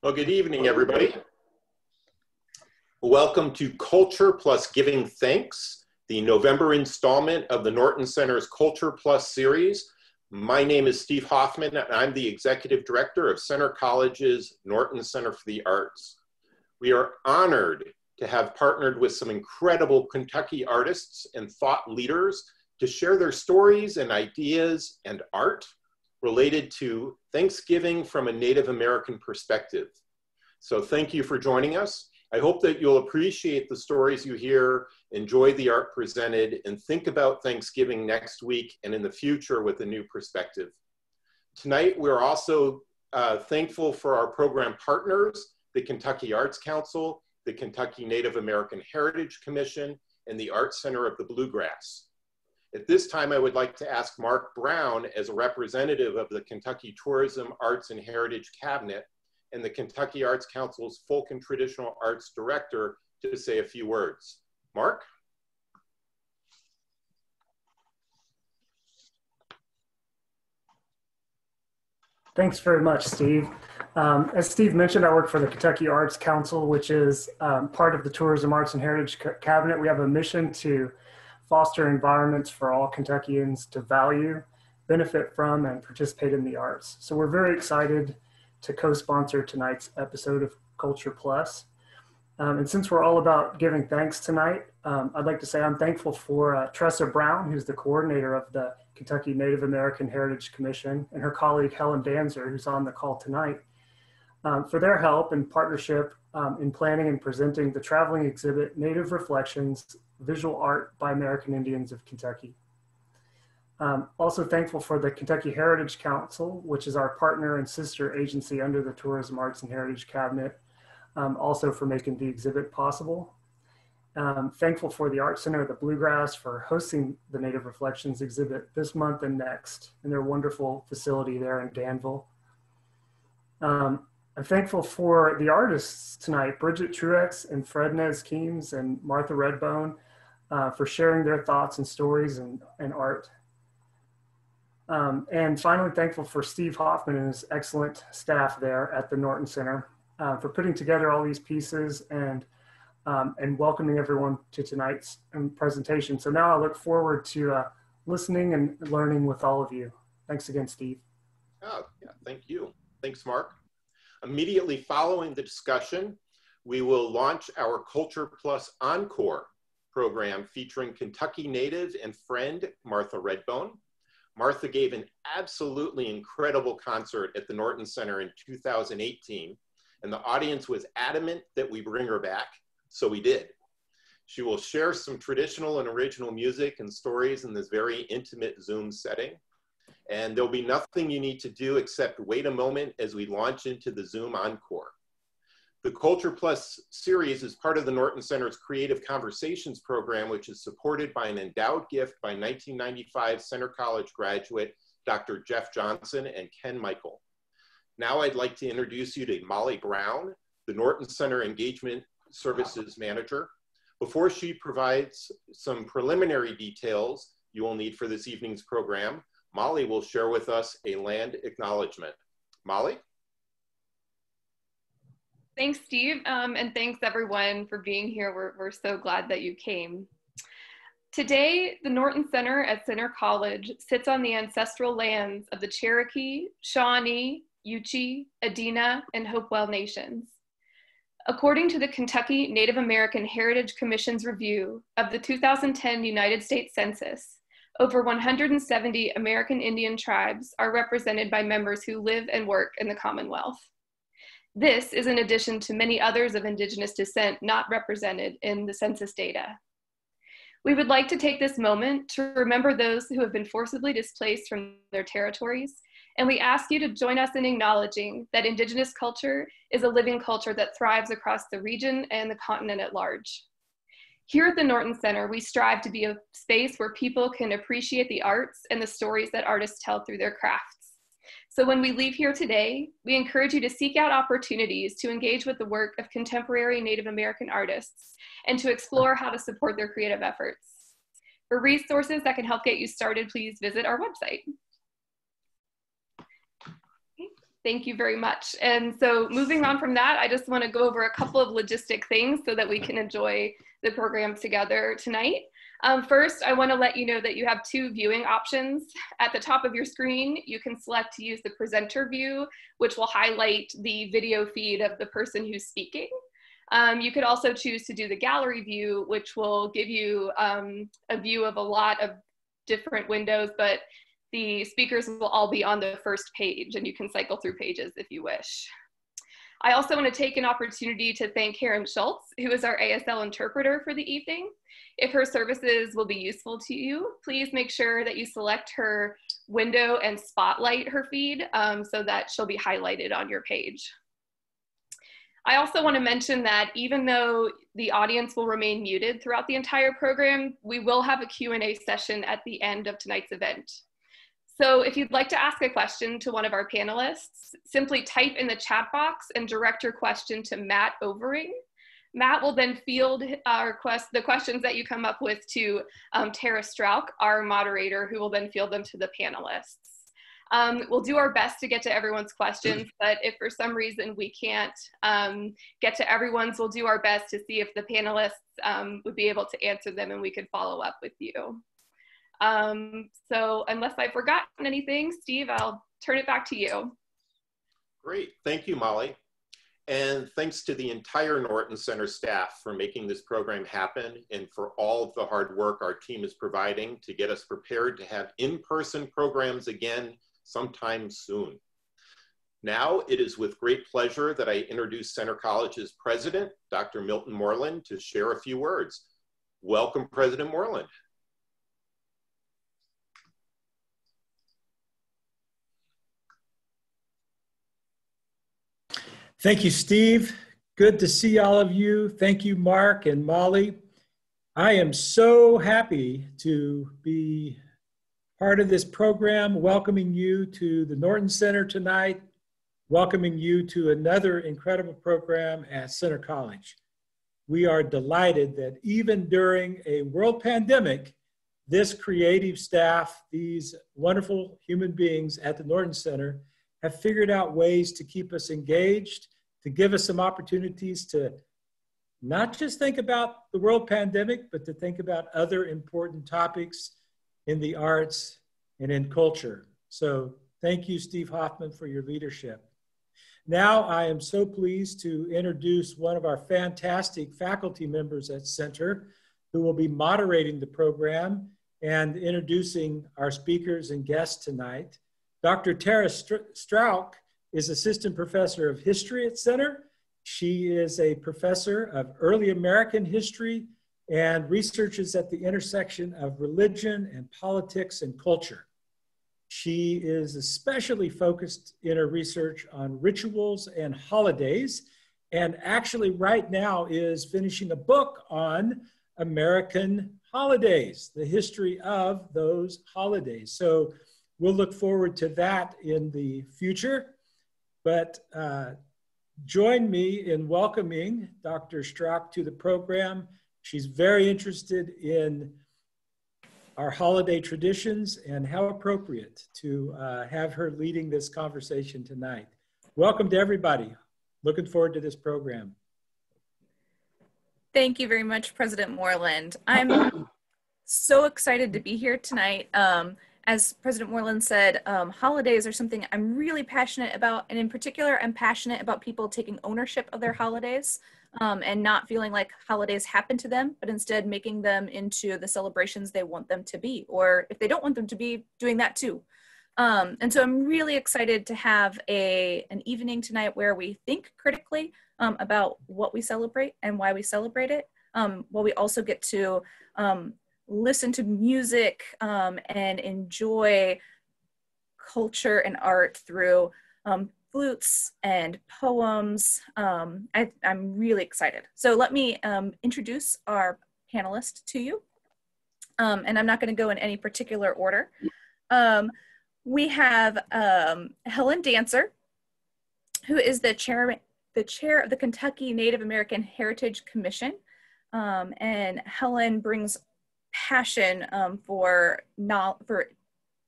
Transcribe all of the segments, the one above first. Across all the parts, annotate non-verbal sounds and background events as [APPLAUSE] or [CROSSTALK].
Well, good evening, everybody. Welcome to Culture Plus Giving Thanks, the November installment of the Norton Center's Culture Plus series. My name is Steve Hoffman, and I'm the Executive Director of Centre College's Norton Center for the Arts. We are honored to have partnered with some incredible Kentucky artists and thought leaders to share their stories and ideas and art related to Thanksgiving from a Native American perspective. So thank you for joining us. I hope that you'll appreciate the stories you hear, enjoy the art presented, and think about Thanksgiving next week and in the future with a new perspective. Tonight, we're also uh, thankful for our program partners, the Kentucky Arts Council, the Kentucky Native American Heritage Commission, and the Art Center of the Bluegrass. At this time, I would like to ask Mark Brown, as a representative of the Kentucky Tourism, Arts, and Heritage Cabinet and the Kentucky Arts Council's Folk and Traditional Arts Director, to say a few words. Mark? Thanks very much, Steve. Um, as Steve mentioned, I work for the Kentucky Arts Council, which is um, part of the Tourism, Arts, and Heritage Cabinet. We have a mission to foster environments for all Kentuckians to value, benefit from, and participate in the arts. So we're very excited to co-sponsor tonight's episode of Culture Plus. Um, and since we're all about giving thanks tonight, um, I'd like to say I'm thankful for uh, Tressa Brown, who's the coordinator of the Kentucky Native American Heritage Commission, and her colleague Helen Danser, who's on the call tonight, um, for their help and partnership um, in planning and presenting the traveling exhibit Native Reflections Visual Art by American Indians of Kentucky. Um, also thankful for the Kentucky Heritage Council, which is our partner and sister agency under the Tourism Arts and Heritage Cabinet, um, also for making the exhibit possible. Um, thankful for the Art Center of the Bluegrass for hosting the Native Reflections exhibit this month and next in their wonderful facility there in Danville. Um, I'm thankful for the artists tonight, Brigit Truex and Fred Nez Keams and Martha Redbone, uh, for sharing their thoughts and stories and, and art. Um, and finally, thankful for Steve Hoffman and his excellent staff there at the Norton Center uh, for putting together all these pieces and, um, and welcoming everyone to tonight's um, presentation. So now I look forward to uh, listening and learning with all of you. Thanks again, Steve. Oh, yeah, thank you. Thanks, Mark. Immediately following the discussion, we will launch our Culture Plus Encore program featuring Kentucky native and friend Martha Redbone. Martha gave an absolutely incredible concert at the Norton Center in 2018, and the audience was adamant that we bring her back, so we did. She will share some traditional and original music and stories in this very intimate Zoom setting. And there'll be nothing you need to do except wait a moment as we launch into the Zoom Encore. The Culture Plus series is part of the Norton Center's Creative Conversations program, which is supported by an endowed gift by 1995 Centre College graduate, Dr. Jeff Johnson and Ken Michael. Now I'd like to introduce you to Molly Brown, the Norton Center Engagement Services Manager. Before she provides some preliminary details you will need for this evening's program, Molly will share with us a land acknowledgement. Molly? Thanks, Steve, um, and thanks everyone for being here. We're, we're so glad that you came. Today, the Norton Center at Centre College sits on the ancestral lands of the Cherokee, Shawnee, Yuchi, Adena, and Hopewell nations. According to the Kentucky Native American Heritage Commission's review of the 2010 United States Census, over 170 American Indian tribes are represented by members who live and work in the Commonwealth. This is in addition to many others of Indigenous descent not represented in the census data. We would like to take this moment to remember those who have been forcibly displaced from their territories, and we ask you to join us in acknowledging that Indigenous culture is a living culture that thrives across the region and the continent at large. Here at the Norton Center, we strive to be a space where people can appreciate the arts and the stories that artists tell through their craft. So when we leave here today, we encourage you to seek out opportunities to engage with the work of contemporary Native American artists and to explore how to support their creative efforts. For resources that can help get you started, please visit our website. Thank you very much. And so moving on from that, I just want to go over a couple of logistic things so that we can enjoy the program together tonight. Um, first, I want to let you know that you have two viewing options. At the top of your screen, you can select to use the presenter view, which will highlight the video feed of the person who's speaking. Um, you could also choose to do the gallery view, which will give you um, a view of a lot of different windows, but the speakers will all be on the first page and you can cycle through pages if you wish. I also want to take an opportunity to thank Karen Schultz, who is our ASL interpreter for the evening. If her services will be useful to you, please make sure that you select her window and spotlight her feed um, so that she'll be highlighted on your page. I also want to mention that even though the audience will remain muted throughout the entire program, we will have a Q&A session at the end of tonight's event. So if you'd like to ask a question to one of our panelists, simply type in the chat box and direct your question to Matt Overing. Matt will then field our quest, the questions that you come up with to um, Tara Strauch, our moderator, who will then field them to the panelists. Um, we'll do our best to get to everyone's questions, [CLEARS THROAT] but if for some reason we can't um, get to everyone's, we'll do our best to see if the panelists um, would be able to answer them and we could follow up with you. Um, so unless I've forgotten anything, Steve, I'll turn it back to you. Great, thank you, Molly. And thanks to the entire Norton Center staff for making this program happen and for all of the hard work our team is providing to get us prepared to have in-person programs again sometime soon. Now it is with great pleasure that I introduce Centre College's president, Dr. Milton Moreland, to share a few words. Welcome, President Moreland. Thank you, Steve. Good to see all of you. Thank you, Mark and Molly. I am so happy to be part of this program, welcoming you to the Norton Center tonight, welcoming you to another incredible program at Centre College. We are delighted that even during a world pandemic, this creative staff, these wonderful human beings at the Norton Center have figured out ways to keep us engaged, to give us some opportunities to not just think about the world pandemic, but to think about other important topics in the arts and in culture. So thank you, Steve Hoffman, for your leadership. Now I am so pleased to introduce one of our fantastic faculty members at Centre who will be moderating the program and introducing our speakers and guests tonight. Dr. Tara Strauch is Assistant Professor of History at Centre. She is a professor of early American history and researches at the intersection of religion and politics and culture. She is especially focused in her research on rituals and holidays, and actually, right now, is finishing a book on American holidays, the history of those holidays. So, we'll look forward to that in the future. But uh, join me in welcoming Dr. Strauch to the program. She's very interested in our holiday traditions and how appropriate to uh, have her leading this conversation tonight. Welcome to everybody. Looking forward to this program. Thank you very much, President Moreland. I'm [CLEARS THROAT] so excited to be here tonight. Um, as President Moreland said, um, holidays are something I'm really passionate about. And in particular, I'm passionate about people taking ownership of their holidays um, and not feeling like holidays happen to them, but instead making them into the celebrations they want them to be. Or if they don't want them to be, doing that too. Um, and so I'm really excited to have a, an evening tonight where we think critically um, about what we celebrate and why we celebrate it. Um, while we also get to um, listen to music um, and enjoy culture and art through um, flutes and poems. Um, I, am really excited. So let me um, introduce our panelists to you. Um, and I'm not going to go in any particular order. Um, we have Helen Danser, who is the chair, the chair of the Kentucky Native American Heritage Commission. and Helen brings passion um, for not for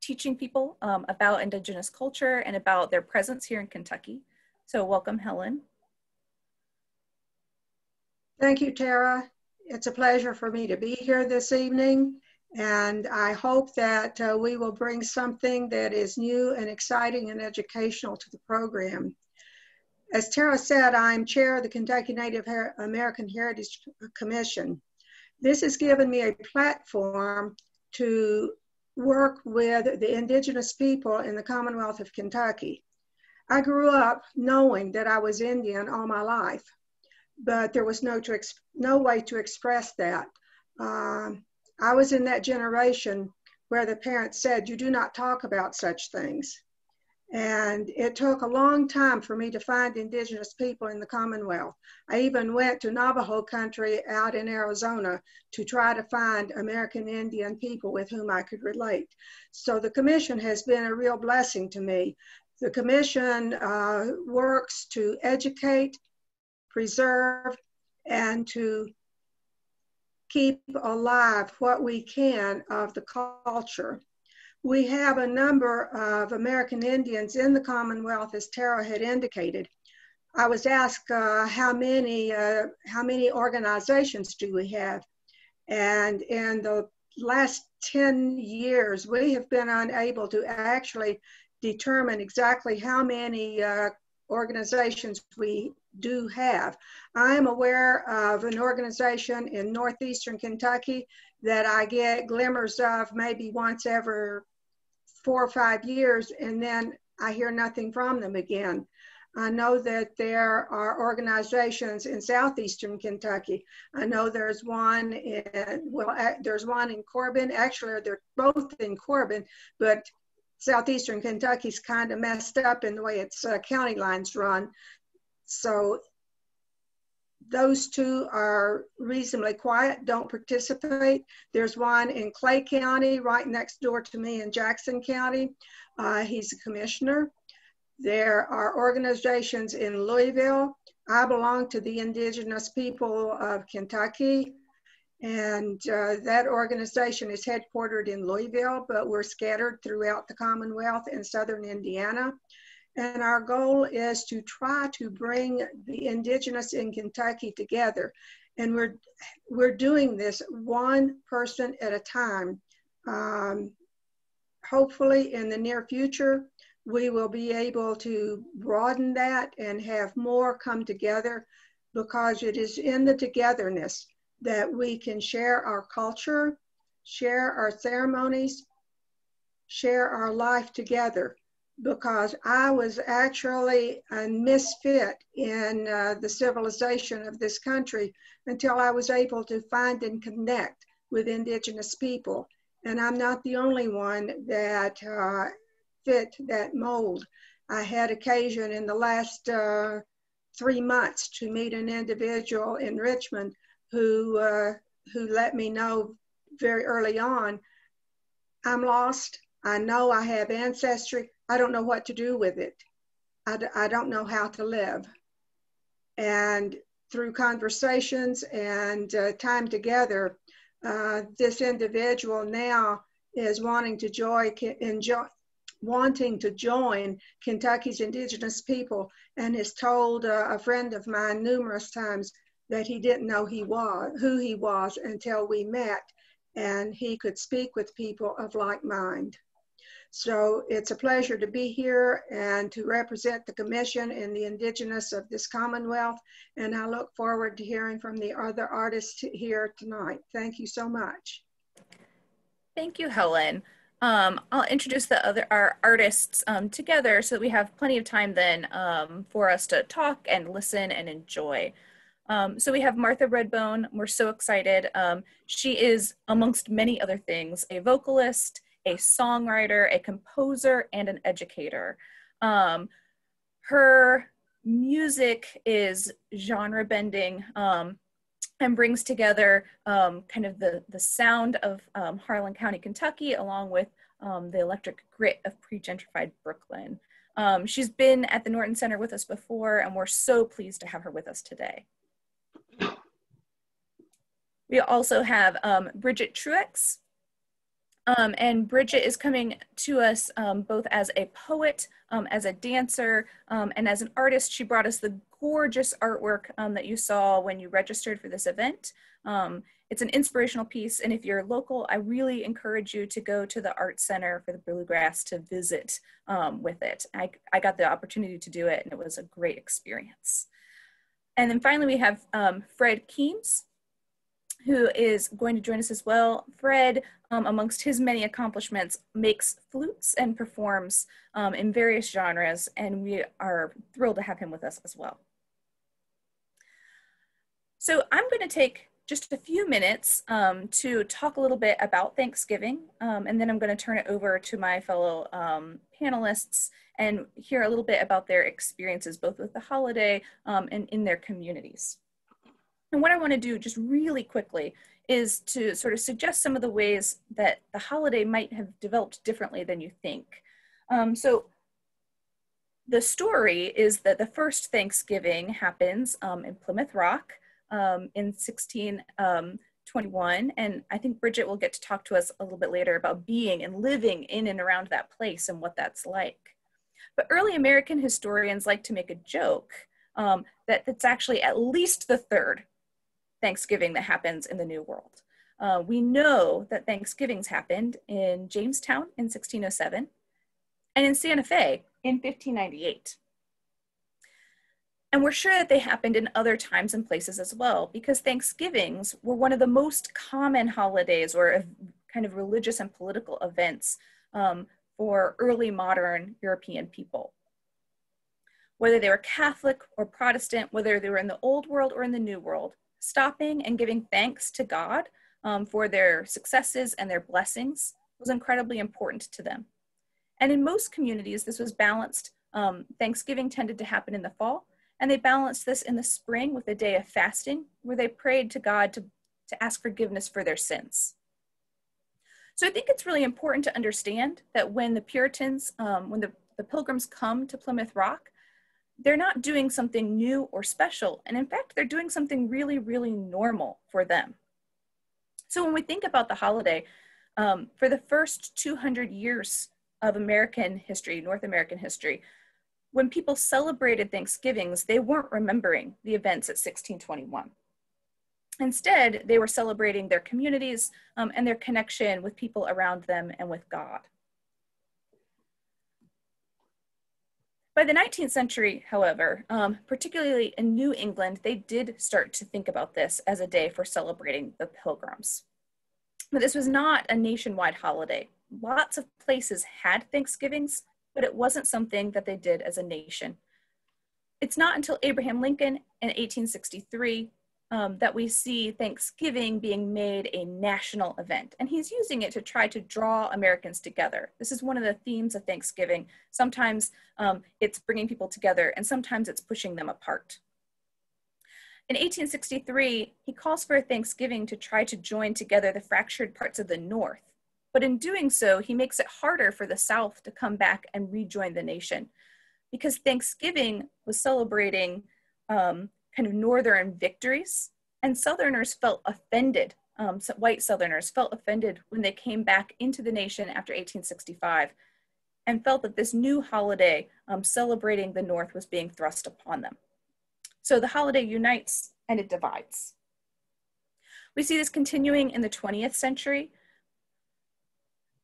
teaching people um, about Indigenous culture and about their presence here in Kentucky. So welcome, Helen. Thank you, Tara. It's a pleasure for me to be here this evening. And I hope that uh, we will bring something that is new and exciting and educational to the program. As Tara said, I'm chair of the Kentucky Native Her American Heritage Commission. This has given me a platform to work with the indigenous people in the Commonwealth of Kentucky. I grew up knowing that I was Indian all my life, but there was no, to no way to express that. Um, I was in that generation where the parents said, You do not talk about such things. And it took a long time for me to find indigenous people in the Commonwealth. I even went to Navajo country out in Arizona to try to find American Indian people with whom I could relate. So the commission has been a real blessing to me. The commission uh, works to educate, preserve, and to keep alive what we can of the culture. We have a number of American Indians in the Commonwealth, as Tara had indicated. I was asked uh, how many uh, how many organizations do we have, and in the last 10 years, we have been unable to actually determine exactly how many uh, organizations we do have. I am aware of an organization in northeastern Kentucky that I get glimmers of maybe once every four or five years, and then I hear nothing from them again. I know that there are organizations in southeastern Kentucky. I know there's one in, well, there's one in Corbin. Actually, they're both in Corbin, but southeastern Kentucky's kind of messed up in the way its uh, county lines run. So those two are reasonably quiet, don't participate. There's one in Clay County, right next door to me in Jackson County. Uh, he's a commissioner. There are organizations in Louisville. I belong to the indigenous people of Kentucky. And uh, that organization is headquartered in Louisville, but we're scattered throughout the Commonwealth and Southern Indiana. And our goal is to try to bring the indigenous in Kentucky together. And we're, we're doing this one person at a time. Um, hopefully in the near future, we will be able to broaden that and have more come together because it is in the togetherness that we can share our culture, share our ceremonies, share our life together because I was actually a misfit in uh, the civilization of this country until I was able to find and connect with indigenous people. And I'm not the only one that uh, fit that mold. I had occasion in the last uh, three months to meet an individual in Richmond who, uh, who let me know very early on, I'm lost. I know I have ancestry. I don't know what to do with it. I d- I don't know how to live. And through conversations and uh, time together, uh, this individual now is wanting to join, enjoy, wanting to join Kentucky's indigenous people and has told uh, a friend of mine numerous times that he didn't know he was who he was until we met and he could speak with people of like mind. So it's a pleasure to be here and to represent the commission and the indigenous of this Commonwealth. And I look forward to hearing from the other artists here tonight. Thank you so much. Thank you, Helen. Um, I'll introduce the other our artists um, together so that we have plenty of time then um, for us to talk and listen and enjoy. Um, so we have Martha Redbone. We're so excited. Um, she is, amongst many other things, a vocalist, a songwriter, a composer, and an educator. Um, her music is genre bending um, and brings together um, kind of the, the sound of um, Harlan County, Kentucky, along with um, the electric grit of pre-gentrified Brooklyn. Um, she's been at the Norton Center with us before, and we're so pleased to have her with us today. We also have Brigit Truex, Um, and Brigit is coming to us um, both as a poet, um, as a dancer, um, and as an artist. She brought us the gorgeous artwork um, that you saw when you registered for this event. Um, it's an inspirational piece, and if you're local, I really encourage you to go to the Art Center for the Bluegrass to visit with it. I, I got the opportunity to do it, and it was a great experience. And then finally, we have Fred Keams, who is going to join us as well. Fred, um, amongst his many accomplishments, makes flutes and performs um, in various genres, and we are thrilled to have him with us as well. So I'm going to take just a few minutes um, to talk a little bit about Thanksgiving, um, and then I'm going to turn it over to my fellow um, panelists and hear a little bit about their experiences, both with the holiday um, and in their communities. And what I want to do just really quickly is to sort of suggest some of the ways that the holiday might have developed differently than you think. Um, so the story is that the first Thanksgiving happens um, in Plymouth Rock um, in 1621. Um, and I think Brigit will get to talk to us a little bit later about being and living in and around that place and what that's like. But early American historians like to make a joke um, that it's actually at least the third Thanksgiving that happens in the New World. Uh, we know that Thanksgivings happened in Jamestown in 1607 and in Santa Fe in 1598. And we're sure that they happened in other times and places as well, because Thanksgivings were one of the most common holidays or kind of religious and political events um, for early modern European people. Whether they were Catholic or Protestant, whether they were in the Old World or in the New World, stopping and giving thanks to God um, for their successes and their blessings was incredibly important to them. And in most communities, this was balanced. Um, Thanksgiving tended to happen in the fall, and they balanced this in the spring with a day of fasting where they prayed to God to, to ask forgiveness for their sins. So I think it's really important to understand that when the Puritans, um, when the, the pilgrims come to Plymouth Rock, they're not doing something new or special. And in fact, they're doing something really, really normal for them. So when we think about the holiday, um, for the first 200 years of American history, North American history, when people celebrated Thanksgivings, they weren't remembering the events at 1621. Instead, they were celebrating their communities um, and their connection with people around them and with God. By the 19th century, however, um, particularly in New England, they did start to think about this as a day for celebrating the pilgrims. But this was not a nationwide holiday. Lots of places had Thanksgivings, but it wasn't something that they did as a nation. It's not until Abraham Lincoln in 1863 um, that we see Thanksgiving being made a national event. And he's using it to try to draw Americans together. This is one of the themes of Thanksgiving. Sometimes um, it's bringing people together, and sometimes it's pushing them apart. In 1863, he calls for a Thanksgiving to try to join together the fractured parts of the North. But in doing so, he makes it harder for the South to come back and rejoin the nation because Thanksgiving was celebrating um, kind of northern victories. And Southerners felt offended, um, so white Southerners felt offended when they came back into the nation after 1865 and felt that this new holiday um, celebrating the North was being thrust upon them. So the holiday unites and it divides. We see this continuing in the 20th century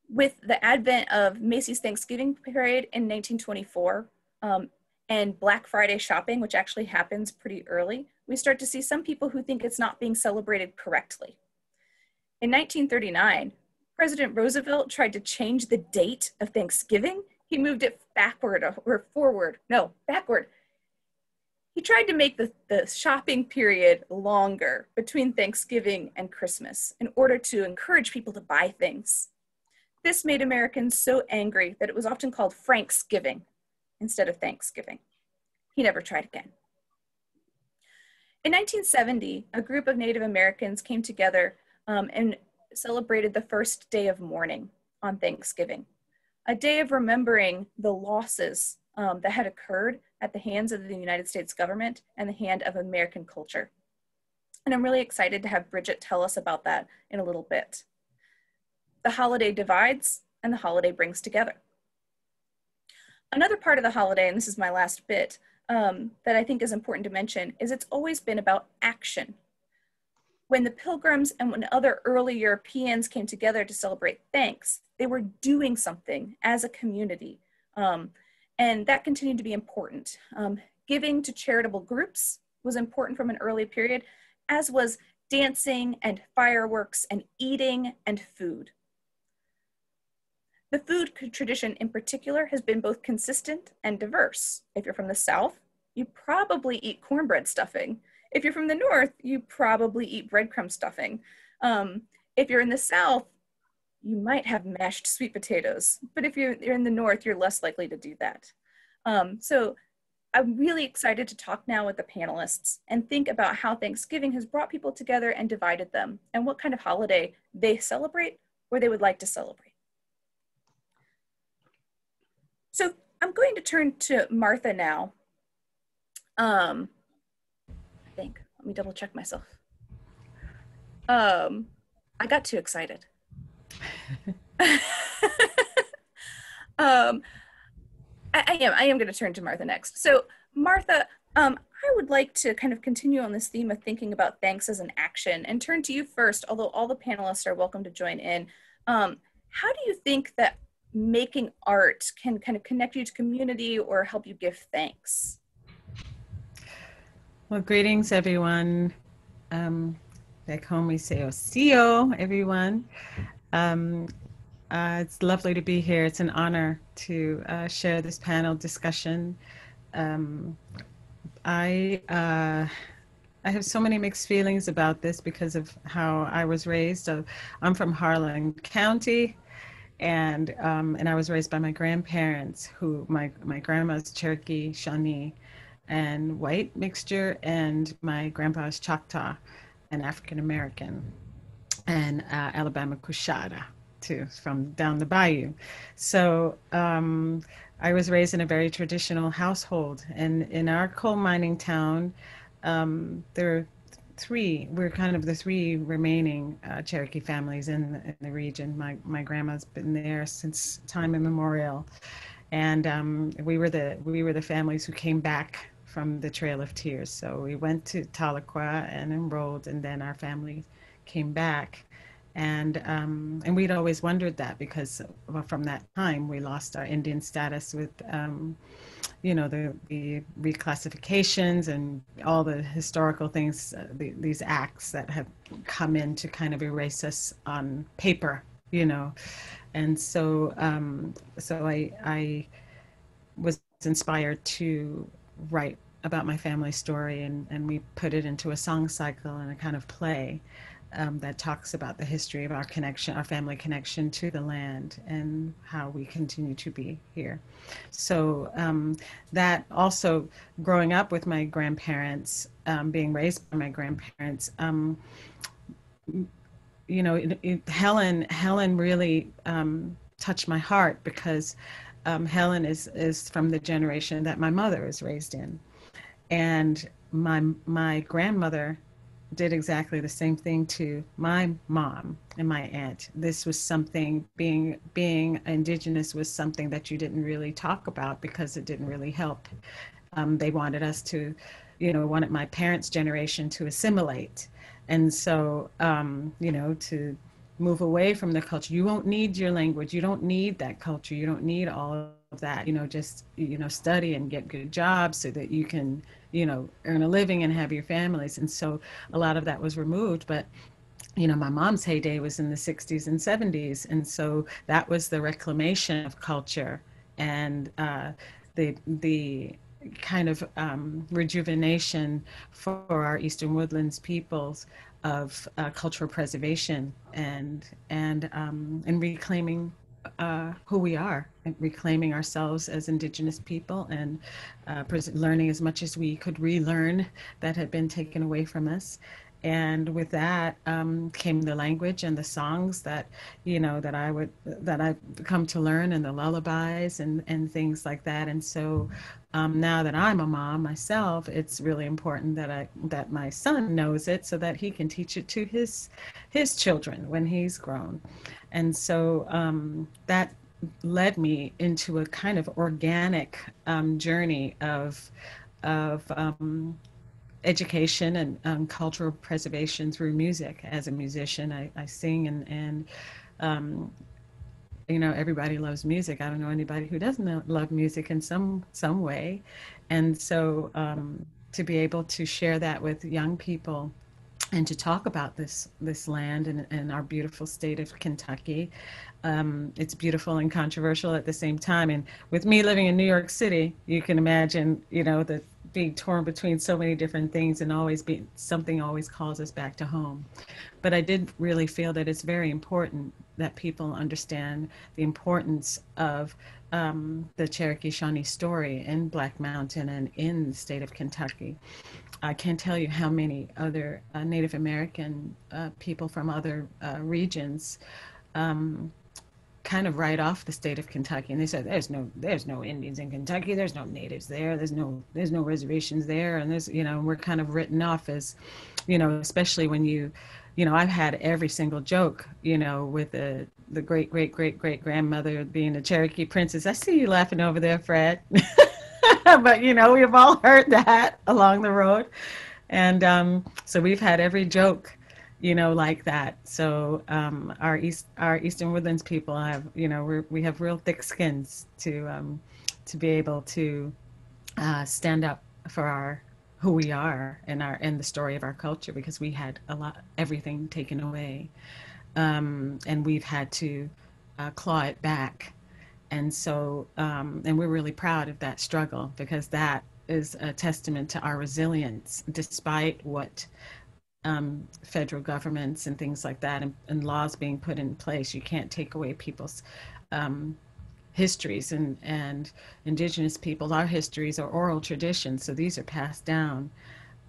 with the advent of Macy's Thanksgiving Parade in 1924. Um, and Black Friday shopping, which actually happens pretty early, we start to see some people who think it's not being celebrated correctly. In 1939, President Roosevelt tried to change the date of Thanksgiving. He moved it backward uh, or forward. No, backward. He tried to make the, the shopping period longer between Thanksgiving and Christmas in order to encourage people to buy things. This made Americans so angry that it was often called Franksgiving, instead of Thanksgiving. He never tried again. In 1970, a group of Native Americans came together um, and celebrated the first day of mourning on Thanksgiving, a day of remembering the losses um, that had occurred at the hands of the United States government and the hand of American culture. And I'm really excited to have Brigit tell us about that in a little bit. the holiday divides and the holiday brings together. Another part of the holiday, and this is my last bit, um, that I think is important to mention is it's always been about action. When the Pilgrims and when other early Europeans came together to celebrate thanks, they were doing something as a community. Um, and that continued to be important. Um, giving to charitable groups was important from an early period, as was dancing and fireworks and eating and food. The food tradition in particular has been both consistent and diverse. If you're from the South, you probably eat cornbread stuffing. If you're from the North, you probably eat breadcrumb stuffing. Um, if you're in the South, you might have mashed sweet potatoes. But if you're, you're in the North, you're less likely to do that. Um, so I'm really excited to talk now with the panelists and think about how Thanksgiving has brought people together and divided them and what kind of holiday they celebrate or they would like to celebrate. So I'm going to turn to Martha now. Um, I think, let me double check myself. Um, I got too excited. [LAUGHS] um, I, I, am, I am going to turn to Martha next. So Martha, um, I would like to kind of continue on this theme of thinking about thanks as an action and turn to you first, although all the panelists are welcome to join in. Um, how do you think that making art can kind of connect you to community or help you give thanks? Well, greetings, everyone. Um, back home, we say Osiyo, everyone. Um, uh, it's lovely to be here. It's an honor to uh, share this panel discussion. Um, I uh, I have so many mixed feelings about this because of how I was raised. Uh, I'm from Harlan County, and um, and I was raised by my grandparents, who my my grandma's Cherokee, Shawnee, and white mixture, and my grandpa's Choctaw, and African American, and uh, Alabama Coushatta too, from down the bayou. So um, I was raised in a very traditional household, and in our coal mining town, um, there three. We're kind of the three remaining uh, Cherokee families in the, in the, region. My my grandma's been there since time immemorial, and um, we were the we were the families who came back from the Trail of Tears. So we went to Tahlequah and enrolled, and then our family came back. And um, and we'd always wondered that because well, from that time we lost our Indian status with um, you know the the reclassifications and all the historical things uh, the, these acts that have come in to kind of erase us on paper you know. And so um, so I I was inspired to write about my family story and and we put it into a song cycle and a kind of play um, that talks about the history of our connection, our family connection to the land, and how we continue to be here. So um, that also, growing up with my grandparents, um, being raised by my grandparents, um, you know, it, it, Helen Helen really um, touched my heart because um, Helen is is from the generation that my mother is raised in, and my my grandmother did exactly the same thing to my mom and my aunt. This was something being being indigenous was something that you didn't really talk about because it didn't really help. Um, they wanted us to, you know, wanted my parents' generation to assimilate, and so um, you know to move away from the culture. You won't need your language. You don't need that culture. You don't need all of that. You know, just you know, study and get good jobs so that you can you know, earn a living and have your families. And so a lot of that was removed. But you know, my mom's heyday was in the 60s and 70s. And so that was the reclamation of culture and uh, the, the kind of um, rejuvenation for our Eastern Woodlands peoples of uh, cultural preservation and, and, um, and reclaiming uh, who we are and reclaiming ourselves as Indigenous people and uh, learning as much as we could relearn that had been taken away from us. And with that um, came the language and the songs that, you know, that I would, that I've come to learn and the lullabies and, and things like that. And so um, now that I'm a mom myself, it's really important that I, that my son knows it so that he can teach it to his, his children when he's grown. And so um, that led me into a kind of organic um, journey of, of um, education and um, cultural preservation through music. As a musician, I, I sing and, and um, you know everybody loves music i don't know anybody who doesn't love music in some some way and so um, to be able to share that with young people and to talk about this this land and, and our beautiful state of kentucky. Um, it's beautiful and controversial at the same time. And with me living in new york city you can imagine you know the being torn between so many different things and always being something always calls us back to home. But i did really feel that it's very important that people understand the importance of um, the Cherokee Shawnee story in Black Mountain and in the state of Kentucky. I can't tell you how many other uh, Native American uh, people from other uh, regions um, kind of write off the state of Kentucky, and they said, "There's no, there's no Indians in Kentucky. There's no natives there. There's no, there's no reservations there." And there's, you know, we're kind of written off as, you know, especially when you you know, I've had every single joke, you know, with the the great great great great grandmother being a Cherokee princess. I see you laughing over there, Fred. [LAUGHS] [LAUGHS] but you know, we've all heard that along the road, and um, so we've had every joke, you know, like that. So um, our east our Eastern Woodlands people have, you know, we we have real thick skins to um, to be able to uh, stand up for our who we are and our and the story of our culture because we had a lot everything taken away um, and we've had to uh, claw it back and so um, and we're really proud of that struggle because that is a testament to our resilience despite what um, federal governments and things like that and, and, laws being put in place you can't take away people's um, histories and, and indigenous people, our histories are oral traditions, so these are passed down.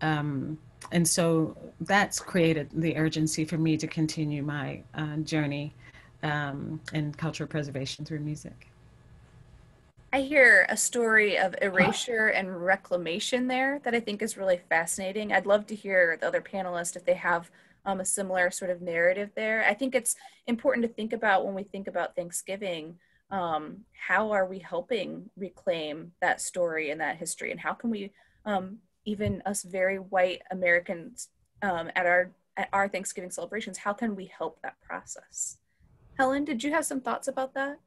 Um, and so that's created the urgency for me to continue my uh, journey um, in cultural preservation through music. I hear a story of erasure and reclamation there that I think is really fascinating. I'd love to hear the other panelists if they have um, a similar sort of narrative there. I think it's important to think about when we think about Thanksgiving um, how are we helping reclaim that story and that history and how can we um, even us very white americans um, at our at our thanksgiving celebrations how can we help that process helen did you have some thoughts about that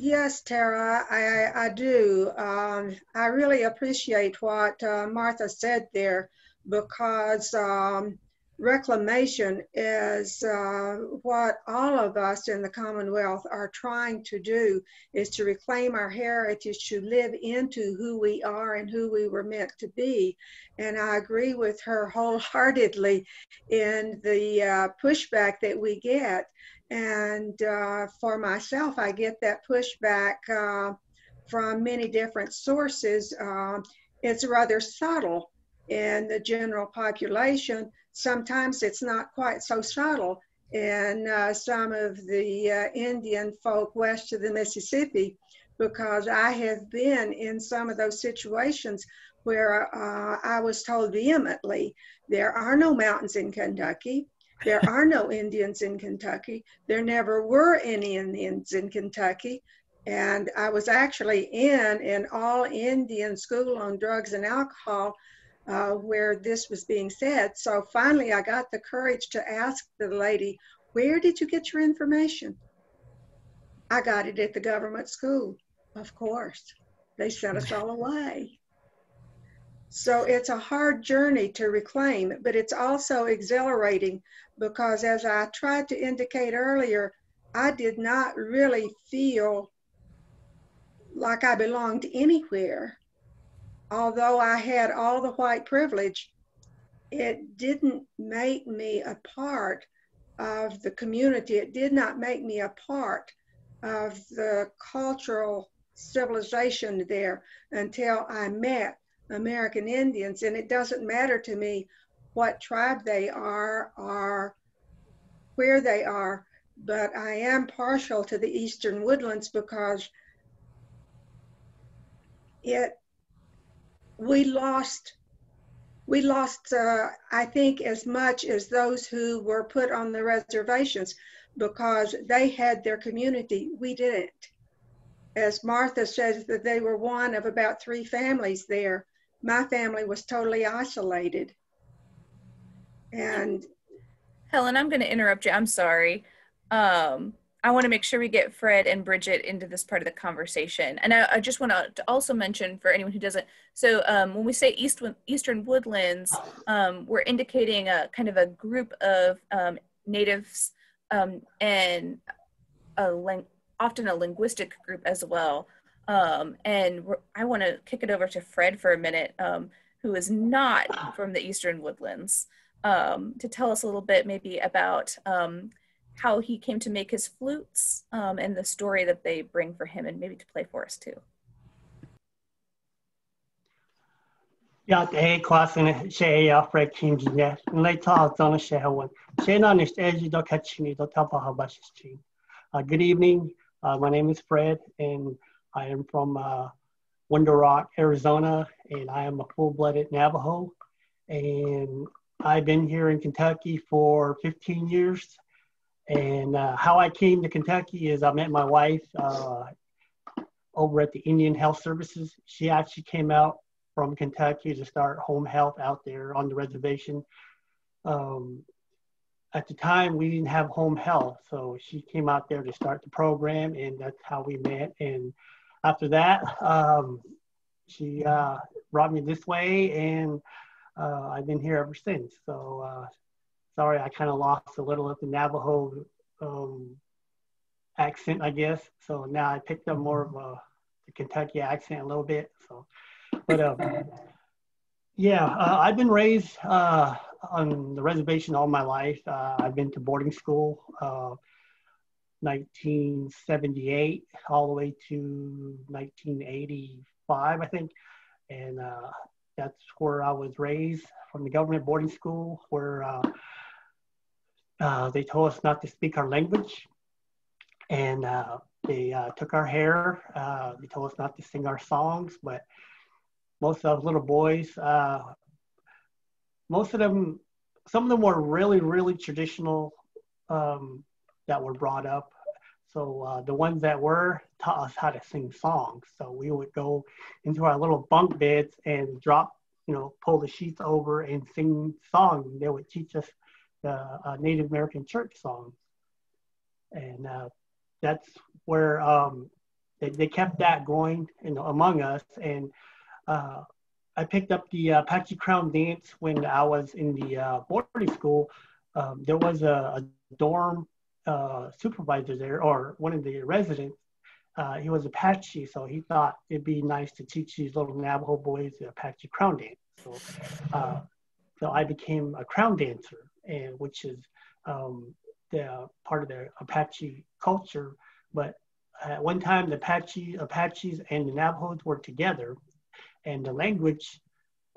Yes, Tara, I, I do. Um, I really appreciate what uh, Martha said there because um, reclamation is uh, what all of us in the Commonwealth are trying to do is to reclaim our heritage, to live into who we are and who we were meant to be. And I agree with her [LAUGHS] wholeheartedly in the uh, pushback that we get. And uh, for myself, I get that pushback uh, from many different sources. Um, it's rather subtle in the general population sometimes it's not quite so subtle in uh, some of the uh, Indian folk west of the Mississippi because I have been in some of those situations where uh, I was told vehemently there are no mountains in Kentucky. There are no [LAUGHS] Indians in Kentucky. There never were any Indians in Kentucky. And I was actually in an all Indian school on drugs and alcohol uh, where this was being said. So finally, I got the courage to ask the lady, Where did you get your information? I got it at the government school, of course. They sent us all away. So it's a hard journey to reclaim, but it's also exhilarating because, as I tried to indicate earlier, I did not really feel like I belonged anywhere although I had all the white privilege, it didn't make me a part of the community. It did not make me a part of the cultural civilization there until I met American Indians. And it doesn't matter to me what tribe they are or where they are, but I am partial to the Eastern Woodlands because it we lost we lost, uh, I think, as much as those who were put on the reservations because they had their community. We didn't. As Martha says, that they were one of about three families there. My family was totally isolated. And Helen, I'm going to interrupt you. I'm sorry. Um, I want to make sure we get Fred and Brigit into this part of the conversation. And I, I just want to also mention for anyone who doesn't, so um, when we say East, Eastern Woodlands, um, we're indicating a kind of a group of um, natives um, and a often a linguistic group as well. Um, and I want to kick it over to Fred for a minute, um, who is not from the Eastern Woodlands, to tell us a little bit maybe about how he came to make his flutes um, and the story that they bring for him and maybe to play for us too. Ja, det är klassen tjejer jag för kinjine. Later on the show. Shena is eji do kachini do tapa habashichi. Good evening. Uh, my name is Fred and I am from uh, Window Rock, Arizona, and I am a full-blooded Navajo. And I've been here in Kentucky for 15 years. And uh, how I came to Kentucky is I met my wife uh, over at the Indian Health Services. She actually came out from Kentucky to start home health out there on the reservation. Um, at the time, we didn't have home health, so she came out there to start the program, and that's how we met. And after that, um, she uh, brought me this way, and uh, I've been here ever since. So uh, sorry, I kind of lost a little of the Navajo um, accent, I guess. So now I picked up more of a the Kentucky accent a little bit. So, but um, yeah, uh, I've been raised uh, on the reservation all my life. Uh, I've been to boarding school, 1978 uh, all the way to 1985, I think, and uh, that's where I was raised from the government boarding school where uh, they told us not to speak our language, and uh, they uh, took our hair. Uh, they told us not to sing our songs, but most of those little boys, uh, most of them, some of them were really, really traditional um, that were brought up. So uh, the ones that were taught us how to sing songs. So we would go into our little bunk beds and drop, you know, pull the sheets over and sing songs. They would teach us the uh, Native American church songs. And uh, that's where um, they, they, kept that going you know, among us. And uh, I picked up the Apache Crown Dance when I was in the uh, boarding school. Um, there was a, a dorm uh, supervisor there, or one of the residents. Uh, he was Apache, so he thought it'd be nice to teach these little Navajo boys the Apache Crown Dance. So, so I became a crown dancer and which is um, the part of the Apache culture. But at one time, the Apache, Apaches and the Navajos were together, and the language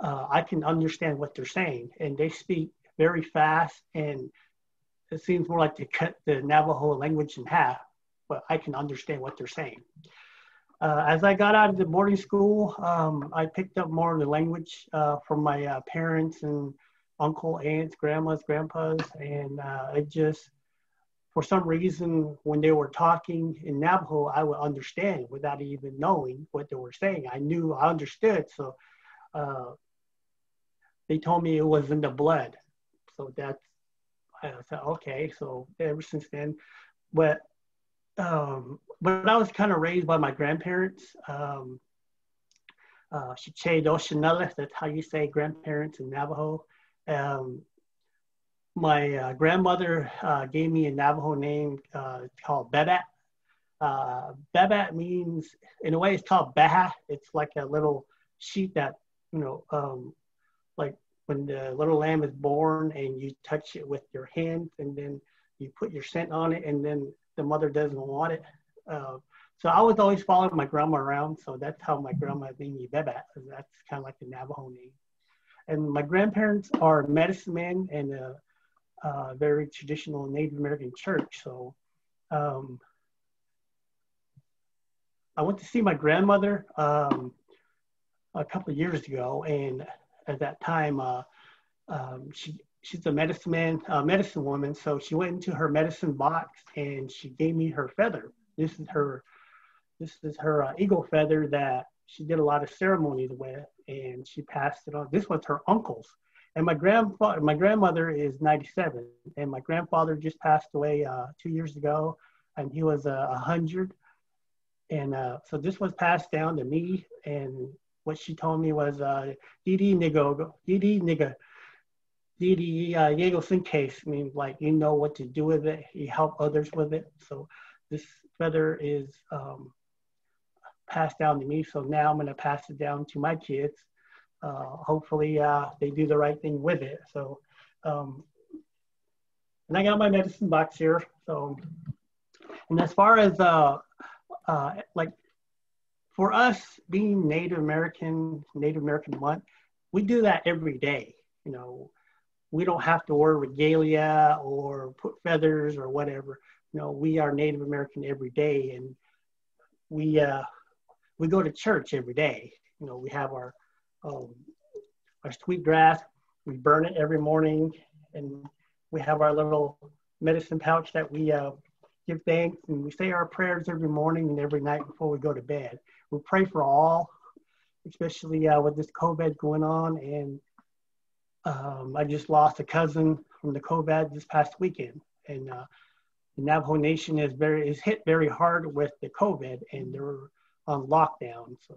uh, I can understand what they're saying, and they speak very fast, and it seems more like they cut the Navajo language in half, but I can understand what they're saying. Uh, as I got out of the boarding school, um, I picked up more of the language uh, from my uh, parents and uncle, aunts, grandmas, grandpas, and uh, it just, for some reason, when they were talking in Navajo, I would understand without even knowing what they were saying. I knew, I understood. So uh, they told me it was in the blood. So that's, I said, okay. So ever since then, but um, but I was kind of raised by my grandparents. Um, uh, that's how you say grandparents in Navajo. Um, my uh, grandmother uh, gave me a Navajo name uh, called Bebat. Uh, Bebat means, in a way, it's called Baha. It's like a little sheet that, you know, um, like when the little lamb is born and you touch it with your hands and then you put your scent on it and then the mother doesn't want it. Uh, so I was always following my grandma around. So that's how my grandma named me Bebat. That's kind of like the Navajo name and my grandparents are medicine men and a, a very traditional Native American church. So um, I went to see my grandmother um, a couple years ago, and at that time, uh, um, she she's a medicine man, uh, medicine woman. So she went into her medicine box and she gave me her feather. This is her, this is her uh, eagle feather that she did a lot of ceremonies with, and she passed it on. This was her uncle's. And my grandfather, my grandmother is 97, and my grandfather just passed away uh, two years ago, and he was uh, 100. And uh, so this was passed down to me, and what she told me was, uh, Didi Nigo, Didi Niga, Didi uh, case means like you know what to do with it, you help others with it. So this feather is um, passed down to me. So now I'm going to pass it down to my kids. Uh, hopefully, uh, they do the right thing with it. So, um, and I got my medicine box here. So, and as far as uh, uh, like for us being Native American, Native American month, we do that every day. You know, we don't have to wear regalia or put feathers or whatever. You know, we are Native American every day, and we uh, we go to church every day. You know, we have our um, our sweet grass. We burn it every morning, and we have our little medicine pouch that we uh, give thanks, and we say our prayers every morning and every night before we go to bed. We pray for all, especially uh, with this COVID going on, and um, I just lost a cousin from the COVID this past weekend, and uh, the Navajo Nation is very is hit very hard with the COVID, and they're on lockdown. So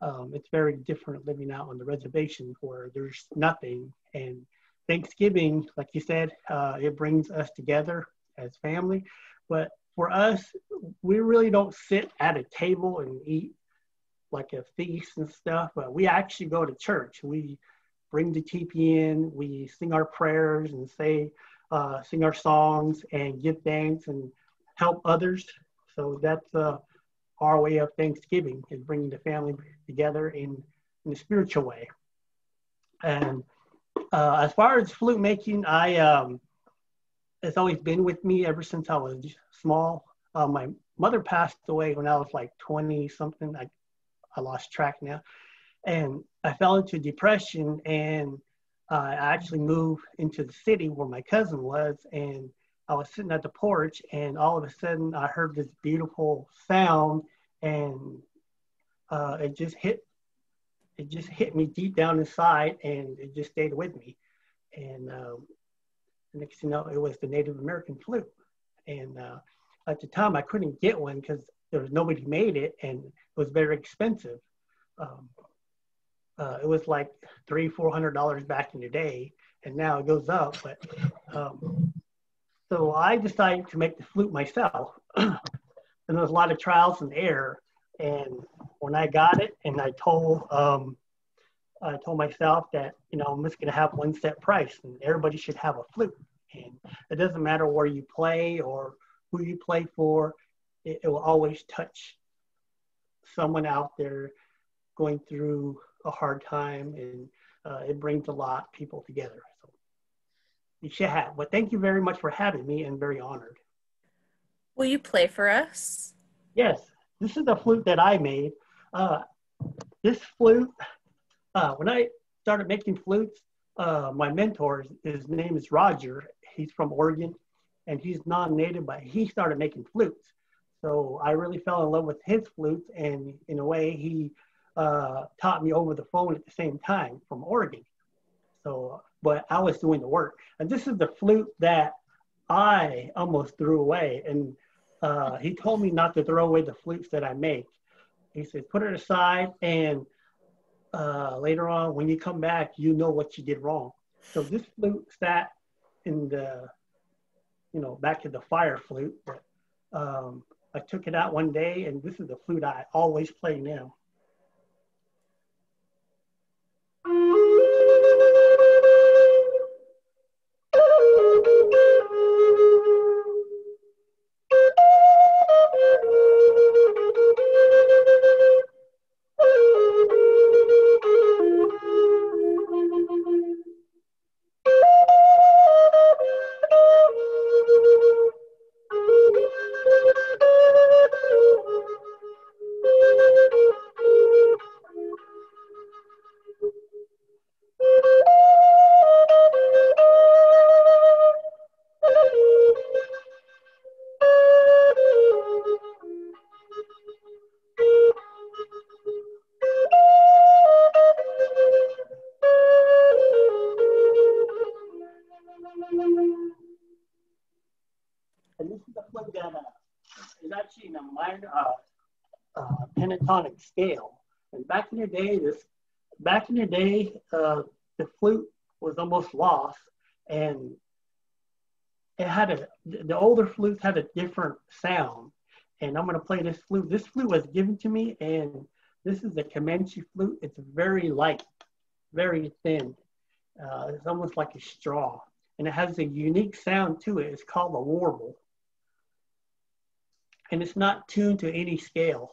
um, it's very different living out on the reservation where there's nothing. And Thanksgiving, like you said, uh, it brings us together as family. But for us, we really don't sit at a table and eat like a feast and stuff. But we actually go to church. We bring the teepee in, we sing our prayers and say, uh, sing our songs and give thanks and help others. So that's uh, our way of Thanksgiving is bringing the family together in, in a spiritual way. And uh, as far as flute making, I um, it's always been with me ever since I was small. Uh, my mother passed away when I was like 20 something. I, I lost track now and I fell into depression and uh, I actually moved into the city where my cousin was and I was sitting at the porch and all of a sudden I heard this beautiful sound and uh, it just hit it just hit me deep down inside and it just stayed with me. And um, next you know it was the Native American flute and uh, at the time I couldn't get one because there was nobody made it and it was very expensive. Um, uh, it was like three, four hundred dollars back in the day, and now it goes up. But um, so I decided to make the flute myself, [CLEARS THROAT] and there was a lot of trials and error. And when I got it, and I told um, I told myself that you know I'm just going to have one set price, and everybody should have a flute. And it doesn't matter where you play or who you play for, it, it will always touch someone out there going through a hard time and uh, it brings a lot of people together. So you should have. But thank you very much for having me and very honored. Will you play for us? Yes. This is the flute that I made. Uh, this flute, uh, when I started making flutes, uh, my mentor, his name is Roger. He's from Oregon and he's non-native, but he started making flutes. So I really fell in love with his flutes and in a way he uh, taught me over the phone at the same time from Oregon. So, but I was doing the work. And this is the flute that I almost threw away. And uh, he told me not to throw away the flutes that I make. He said, put it aside and uh, later on, when you come back, you know what you did wrong. So this flute sat in the, you know, back in the fire flute. But um, I took it out one day, and this is the flute I always play now. Pentatonic scale. And back in the day, this back in the day, uh, the flute was almost lost, and it had a the older flutes had a different sound. And I'm going to play this flute. This flute was given to me, and this is a Comanche flute. It's very light, very thin. Uh, it's almost like a straw, and it has a unique sound to it. It's called a warble, and it's not tuned to any scale.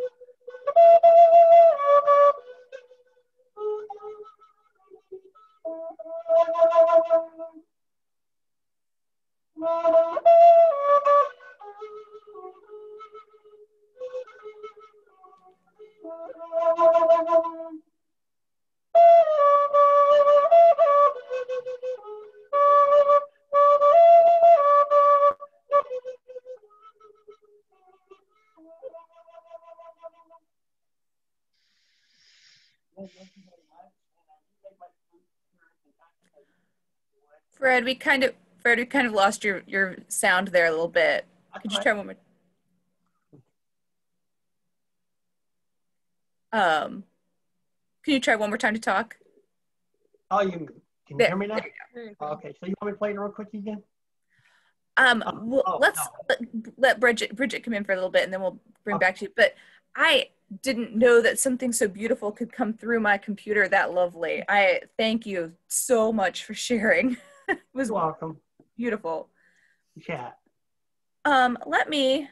Fred, we kind of Fred, we kind of lost your your sound there a little bit. Could you try one more? Um, can you try one more time to talk? Oh, you can you There- hear me now? there Okay, so you want me to play it real quick again? Um, Oh, well, oh, let's no. let, let Brigit Brigit come in for a little bit, and then we'll bring Okay. back to you. But I didn't know that something so beautiful could come through my computer that lovely. I thank you so much for sharing. [LAUGHS] it was welcome. beautiful. Chat. Um, let me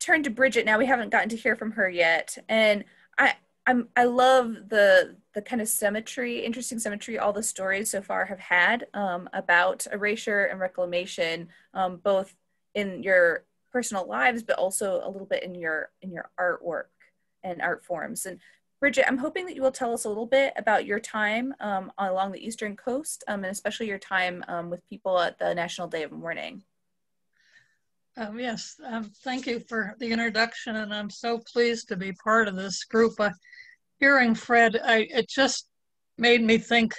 turn to Brigit now. We haven't gotten to hear from her yet, and I I'm I love the the kind of symmetry, interesting symmetry all the stories so far have had um, about erasure and reclamation, um, both in your personal lives, but also a little bit in your in your artwork and art forms. And Brigit, I'm hoping that you will tell us a little bit about your time um, along the Eastern Coast, um, and especially your time um, with people at the National Day of Mourning. Um, yes, um, thank you for the introduction, and I'm so pleased to be part of this group. Uh, hearing Fred, I, it just made me think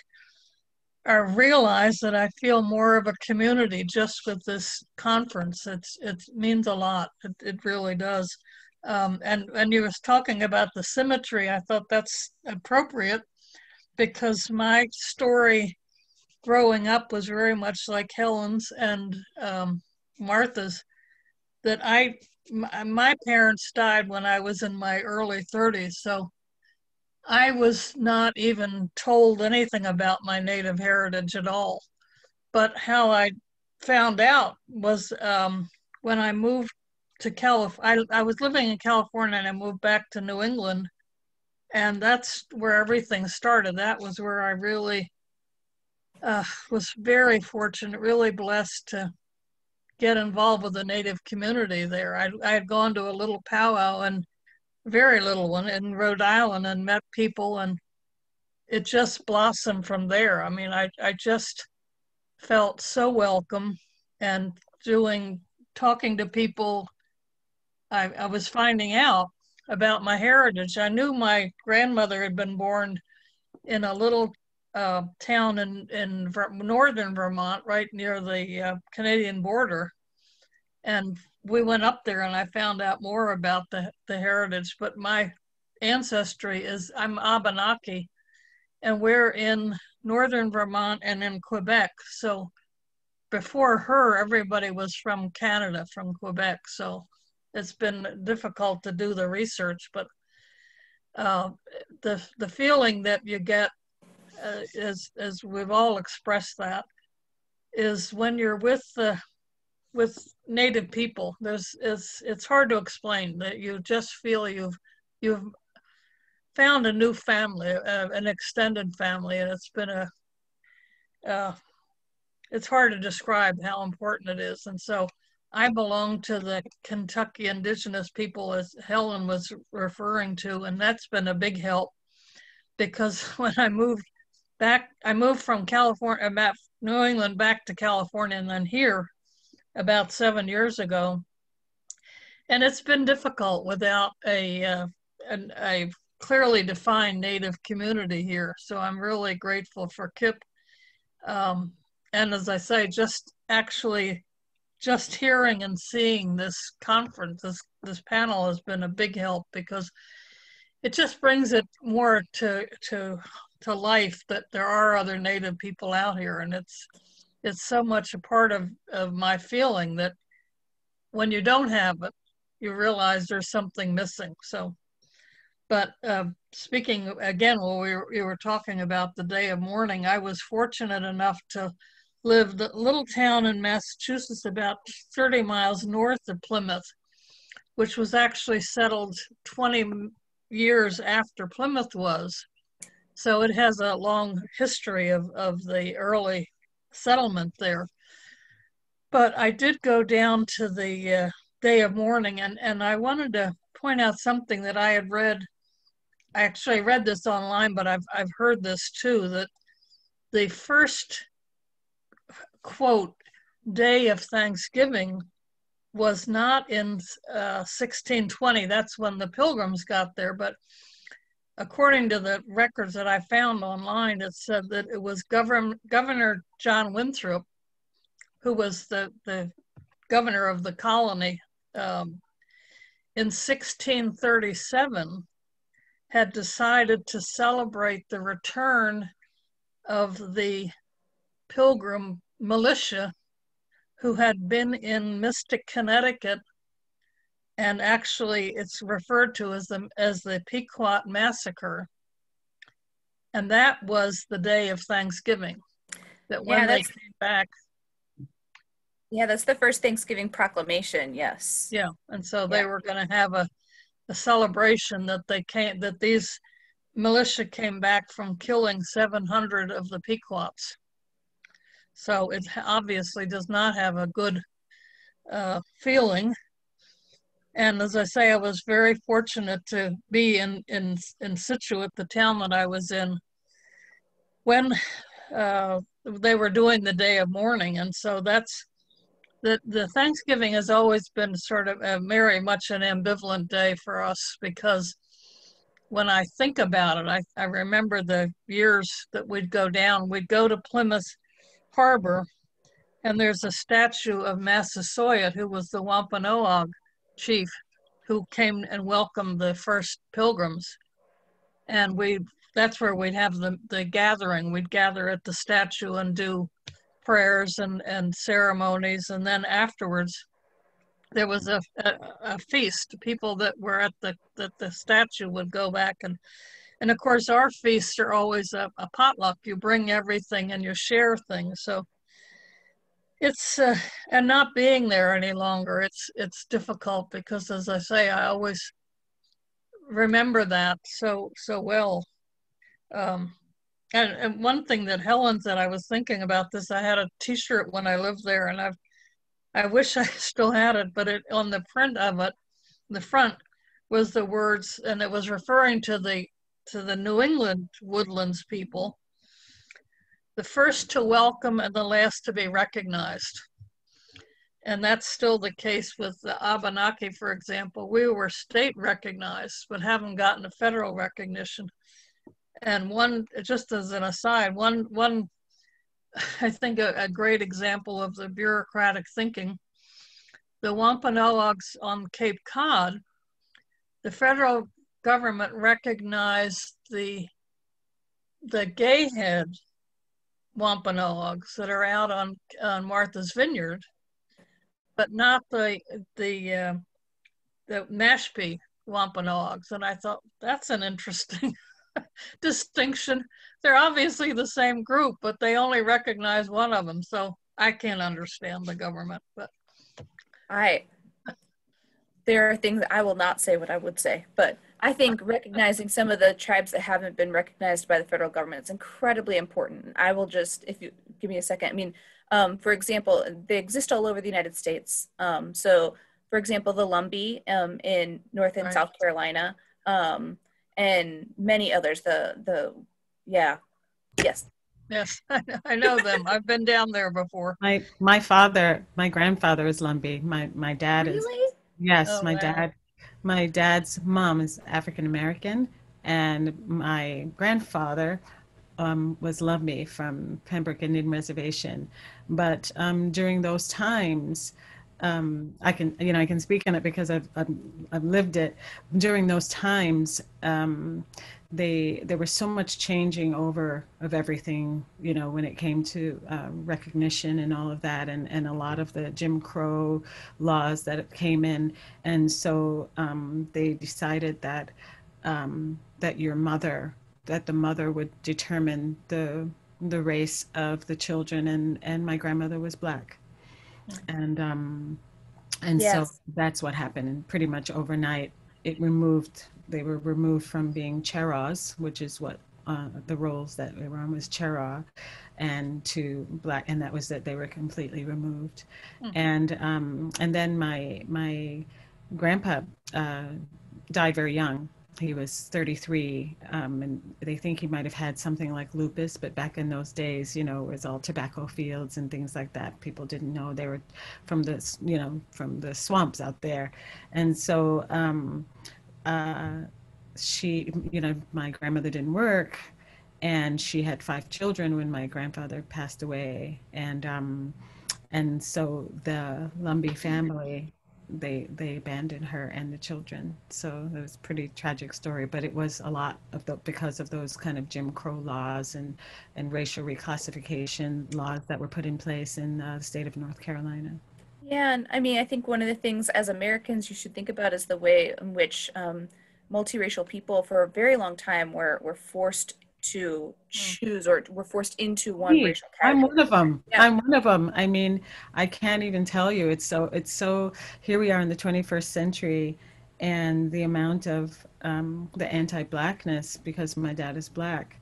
or realize that I feel more of a community just with this conference. It's it means a lot. It, it really does. Um, and when you was talking about the symmetry, I thought that's appropriate because my story growing up was very much like Helen's and um, Martha's that I my, my parents died when I was in my early 30s, so I was not even told anything about my native heritage at all. But how I found out was um, when I moved to California. I, was living in California and I moved back to New England, and that's where everything started. That was where I really uh, was very fortunate, really blessed to get involved with the native community there. I, I had gone to a little powwow and very little one in Rhode Island and met people and it just blossomed from there. I mean, I, I just felt so welcome and doing, talking to people, I, I was finding out about my heritage. I knew my grandmother had been born in a little uh, town in, in Ver- northern Vermont, right near the uh, Canadian border. And we went up there and I found out more about the, the heritage. But my ancestry is I'm Abenaki, and we're in northern Vermont and in Quebec. So before her, everybody was from Canada, from Quebec. So it's been difficult to do the research, but uh, the the feeling that you get, uh, as as we've all expressed that, is when you're with the with native people. There's it's it's hard to explain that you just feel you've you've found a new family, uh, an extended family, and it's been a uh, it's hard to describe how important it is. And so I belong to the Kentucky indigenous people, as Helen was referring to, and that's been a big help because [LAUGHS] when I moved back, I moved from California, about New England back to California, and then here about seven years ago. And it's been difficult without a, uh, an, a clearly defined Native community here. So I'm really grateful for KIPP. Um, and as I say, just actually just hearing and seeing this conference, this, this panel has been a big help because it just brings it more to, to, to life that there are other Native people out here. And it's, it's so much a part of, of my feeling that when you don't have it, you realize there's something missing. So, but uh, speaking again, while we were, we were talking about the day of mourning, I was fortunate enough to lived a little town in Massachusetts about 30 miles north of Plymouth, which was actually settled 20 years after Plymouth was. So it has a long history of, of the early settlement there. But I did go down to the uh, day of mourning, and, and I wanted to point out something that I had read. I actually read this online, but I've, I've heard this too that the first quote, day of Thanksgiving was not in uh, 1620. That's when the pilgrims got there. But according to the records that I found online, it said that it was Governor, Governor John Winthrop, who was the, the governor of the colony um, in 1637, had decided to celebrate the return of the pilgrim militia who had been in Mystic, Connecticut, and actually it's referred to as the as the Pequot massacre. And that was the day of Thanksgiving. That when yeah, they came back. Yeah, that's the first Thanksgiving proclamation. Yes. Yeah, and so they yeah. were going to have a, a celebration that they came that these militia came back from killing 700 of the Pequots. So it obviously does not have a good uh, feeling. And as I say, I was very fortunate to be in, in, in Scituate, the town that I was in, when uh, they were doing the day of mourning. And so that's, the, the Thanksgiving has always been sort of a very much an ambivalent day for us because when I think about it, I, I remember the years that we'd go down, we'd go to Plymouth harbor, and there's a statue of Massasoit, who was the Wampanoag chief who came and welcomed the first pilgrims. And we that's where we'd have the, the gathering. We'd gather at the statue and do prayers and, and ceremonies. And then afterwards, there was a, a, a feast. People that were at the, that the statue would go back and and of course, our feasts are always a, a potluck. You bring everything and you share things. So it's uh, and not being there any longer. It's it's difficult because, as I say, I always remember that so so well. Um, and, and one thing that Helen said, I was thinking about this. I had a T-shirt when I lived there, and I've I wish [LAUGHS] I still had it, but it on the print of it, the front was the words, and it was referring to the to the New England woodlands people, the first to welcome and the last to be recognized. And that's still the case with the Abenaki, for example. We were state recognized, but haven't gotten a federal recognition. And one, just as an aside, one, one [LAUGHS] I think a, a great example of the bureaucratic thinking, the Wampanoags on Cape Cod, the federal government recognized the the gay head wampanoags that are out on on Martha's Vineyard, but not the the uh, the Mashpee wampanoags. And I thought that's an interesting [LAUGHS] distinction. They're obviously the same group, but they only recognize one of them. So I can't understand the government, but I there are things I will not say what I would say, but I think recognizing some of the tribes that haven't been recognized by the federal government is incredibly important. I will just, if you give me a second, I mean, Um, for example, they exist all over the United States. Um, so, for example, the Lumbee um, in North and Right. South Carolina, um, and many others. The the yeah, yes, Yes, [LAUGHS] I know them. I've been down there before. My my father, my grandfather is Lumbee. My my dad is yes, Oh, my wow. dad. My dad's mom is African American, and my grandfather um, was Lumbee from Pembroke Indian Reservation. But um, during those times, um, I can you know I can speak on it because I've I've, I've lived it. During those times, um, they there was so much changing over of everything you know when it came to uh, recognition and all of that, and and a lot of the Jim Crow laws that came in, and so um, they decided that um, that your mother that the mother would determine the the race of the children and and my grandmother was black and um and so that's what happened. And pretty much overnight it removed they were removed from being Cheraws which is what uh, the roles that they were on was Cheraw and to black and that was that they were completely removed. Mhm. and um and then my my grandpa uh died very young he was 33 um, and they think he might have had something like lupus but back in those days you know it was all tobacco fields and things like that. People didn't know they were from the you know from the swamps out there. And so um, uh, she you know my grandmother didn't work and she had five children when my grandfather passed away. And um, and so the Lumbee family they they abandoned her and the children. So it was a pretty tragic story but it was a lot of the because of those kind of jim crow laws and and racial reclassification laws that were put in place in uh, the state of north carolina. Yeah, and I mean, I think one of the things as Americans you should think about is the way in which um, multiracial people for a very long time were were forced to choose or were forced into one Me, racial I'm one of them. Yeah. I'm one of them. I mean, I can't even tell you. It's so. It's so. Here we are in the 21st century, and the amount of um, the anti-blackness because my dad is black,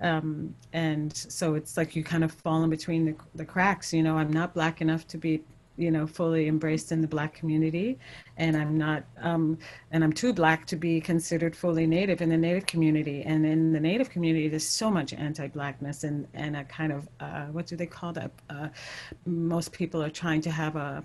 um, and so it's like you kind of fall in between the the cracks. You know, I'm not black enough to be, you know, fully embraced in the black community, and I'm not. Um, and I'm too black to be considered fully native in the native community. And in the native community, there's so much anti-blackness and and a kind of uh, what do they call that? Uh, most people are trying to have a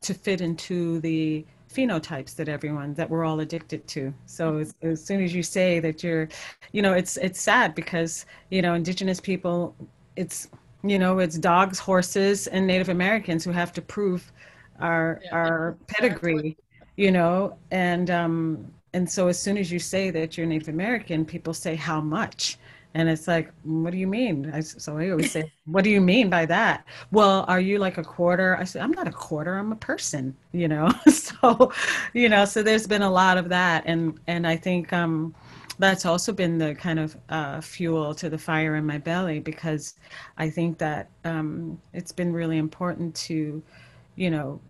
to fit into the phenotypes that everyone that we're all addicted to. So as, as soon as you say that you're, you know, it's it's sad because you know indigenous people, it's you know it's dogs, horses, and Native Americans who have to prove our Yeah, our pedigree you know? And um and so as soon as you say that you're native american people say how much? And it's like what do you mean? I, so i always say [LAUGHS] what do you mean by that? Well are you like a quarter? I said i'm not a quarter i'm a person you know? [LAUGHS] So you know so there's been a lot of that. And and i think um that's also been the kind of uh, fuel to the fire in my belly because i think that um, it's been really important to you know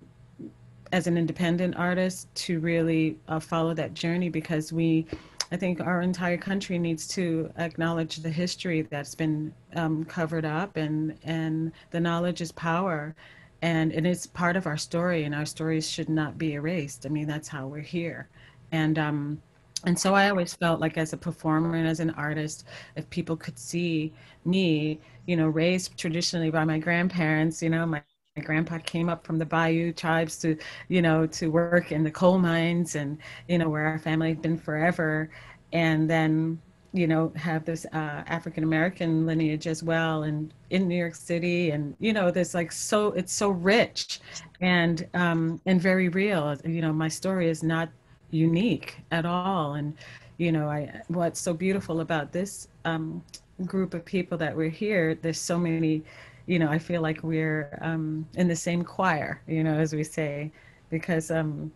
as an independent artist to really uh, follow that journey because we i think our entire country needs to acknowledge the history that's been um, covered up and and the knowledge is power and and it's part of our story and our stories should not be erased. I mean that's how we're here. And um and so i always felt like as a performer and as an artist if people could see me you know raised traditionally by my grandparents you know my my grandpa came up from the Bayou tribes to, you know, to work in the coal mines and, you know, where our family had been forever. And then, you know, have this uh, African American lineage as well and in New York City. And, you know, there's like so, it's so rich and, um, and very real. You know, my story is not unique at all. And, you know, I, what's so beautiful about this um, group of people that we're here, there's so many you know, I feel like we're um, in the same choir, you know, as we say, because um,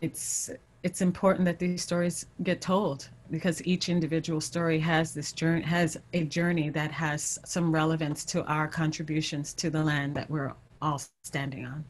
it's it's important that these stories get told because each individual story has this journey has a journey that has some relevance to our contributions to the land that we're all standing on.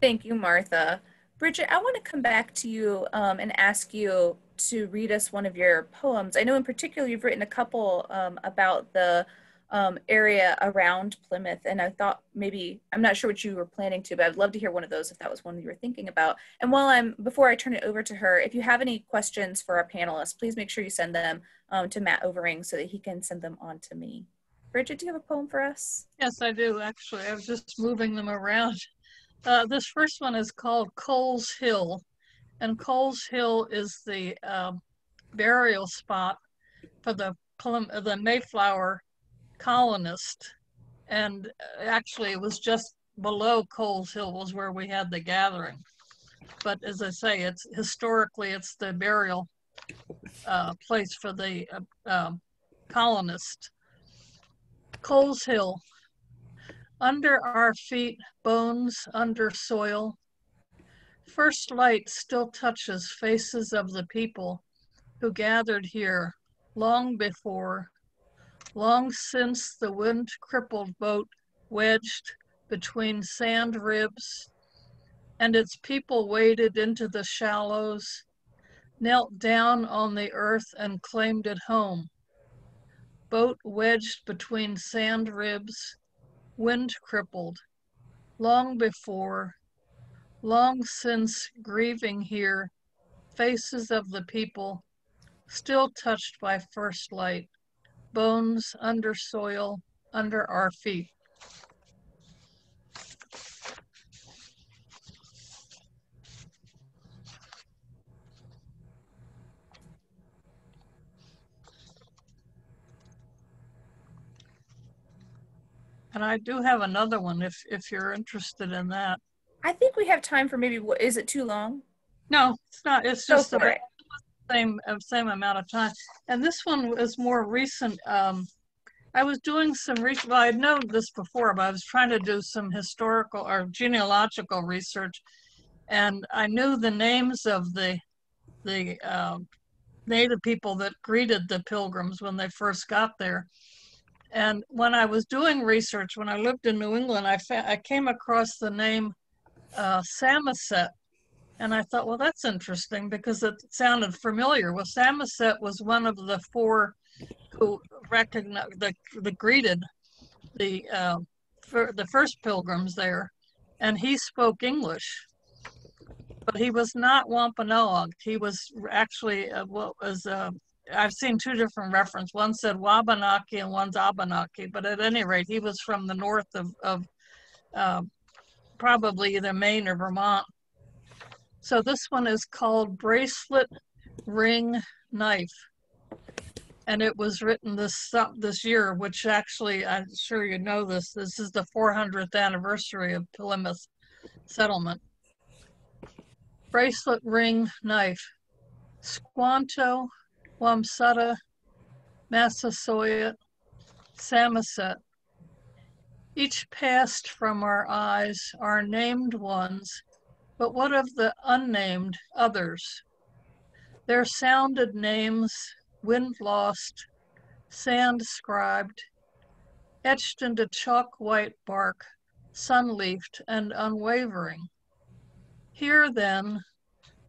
Thank you, Martha. Brigit, I want to come back to you um, and ask you to read us one of your poems. I know in particular you've written a couple um, about the um, area around Plymouth. And I thought maybe, I'm not sure what you were planning to, but I'd love to hear one of those if that was one you were thinking about. And while I'm, before I turn it over to her, if you have any questions for our panelists, please make sure you send them um, to Matt Overing so that he can send them on to me. Brigit, do you have a poem for us? Yes, I do, actually. I was just moving them around. [LAUGHS] Uh, this first one is called Coles Hill. And Coles Hill is the uh, burial spot for the, the Mayflower colonist. And uh, actually, it was just below Coles Hill was where we had the gathering. But as I say, it's historically it's the burial uh, place for the uh, um, colonist. Coles Hill. Under our feet, bones under soil. First light still touches faces of the people who gathered here long before Long since the wind-crippled boat wedged between sand ribs, and its people waded into the shallows, knelt down on the earth and claimed it home. Boat wedged between sand ribs, wind crippled, long before, long since grieving here, faces of the people, still touched by first light bones under soil under our feet. And I do have another one if if you're interested in that. I think we have time for maybe Is it too long? No, it's not. It's just about, same uh, same amount of time. And this one was more recent. Um, I was doing some research. Well, I'd known this before, but I was trying to do some historical or genealogical research, and I knew the names of the the uh, native people that greeted the pilgrims when they first got there. And when I was doing research, when I lived in New England, I, I came across the name uh, Samoset, and I thought, well, that's interesting because it sounded familiar. Well, Samoset was one of the four who recognized, the, the greeted the, uh, the first pilgrims there, and he spoke English. But he was not Wampanoag. He was actually uh, what was uh, I've seen two different references. One said Wabanaki and one's Abenaki, but at any rate, he was from the north of, of uh, probably either Maine or Vermont. So this one is called Bracelet Ring Knife. And it was written this this year, which actually, I'm sure you know this, this is the 400th anniversary of Plymouth settlement. Bracelet Ring Knife. Squanto, Wamsutta, Massasoit, Samoset. Each passed from our eyes, our named ones, but what of the unnamed others? Their sounded names, wind lost, sand scribed, etched into chalk white bark, sun-leafed and unwavering. Here then,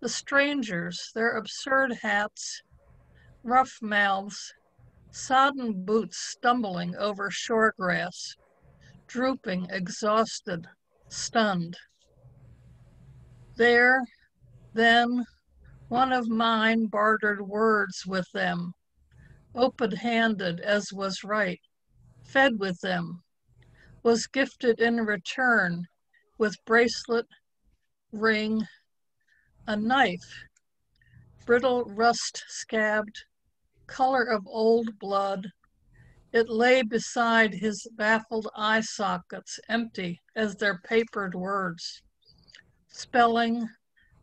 the strangers, their absurd hats, rough mouths, sodden boots stumbling over shore grass, drooping, exhausted, stunned. There, then, one of mine bartered words with them, open handed as was right, fed with them, was gifted in return with bracelet, ring, a knife, brittle rust scabbed, color of old blood. It lay beside his baffled eye sockets, empty as their papered words spelling,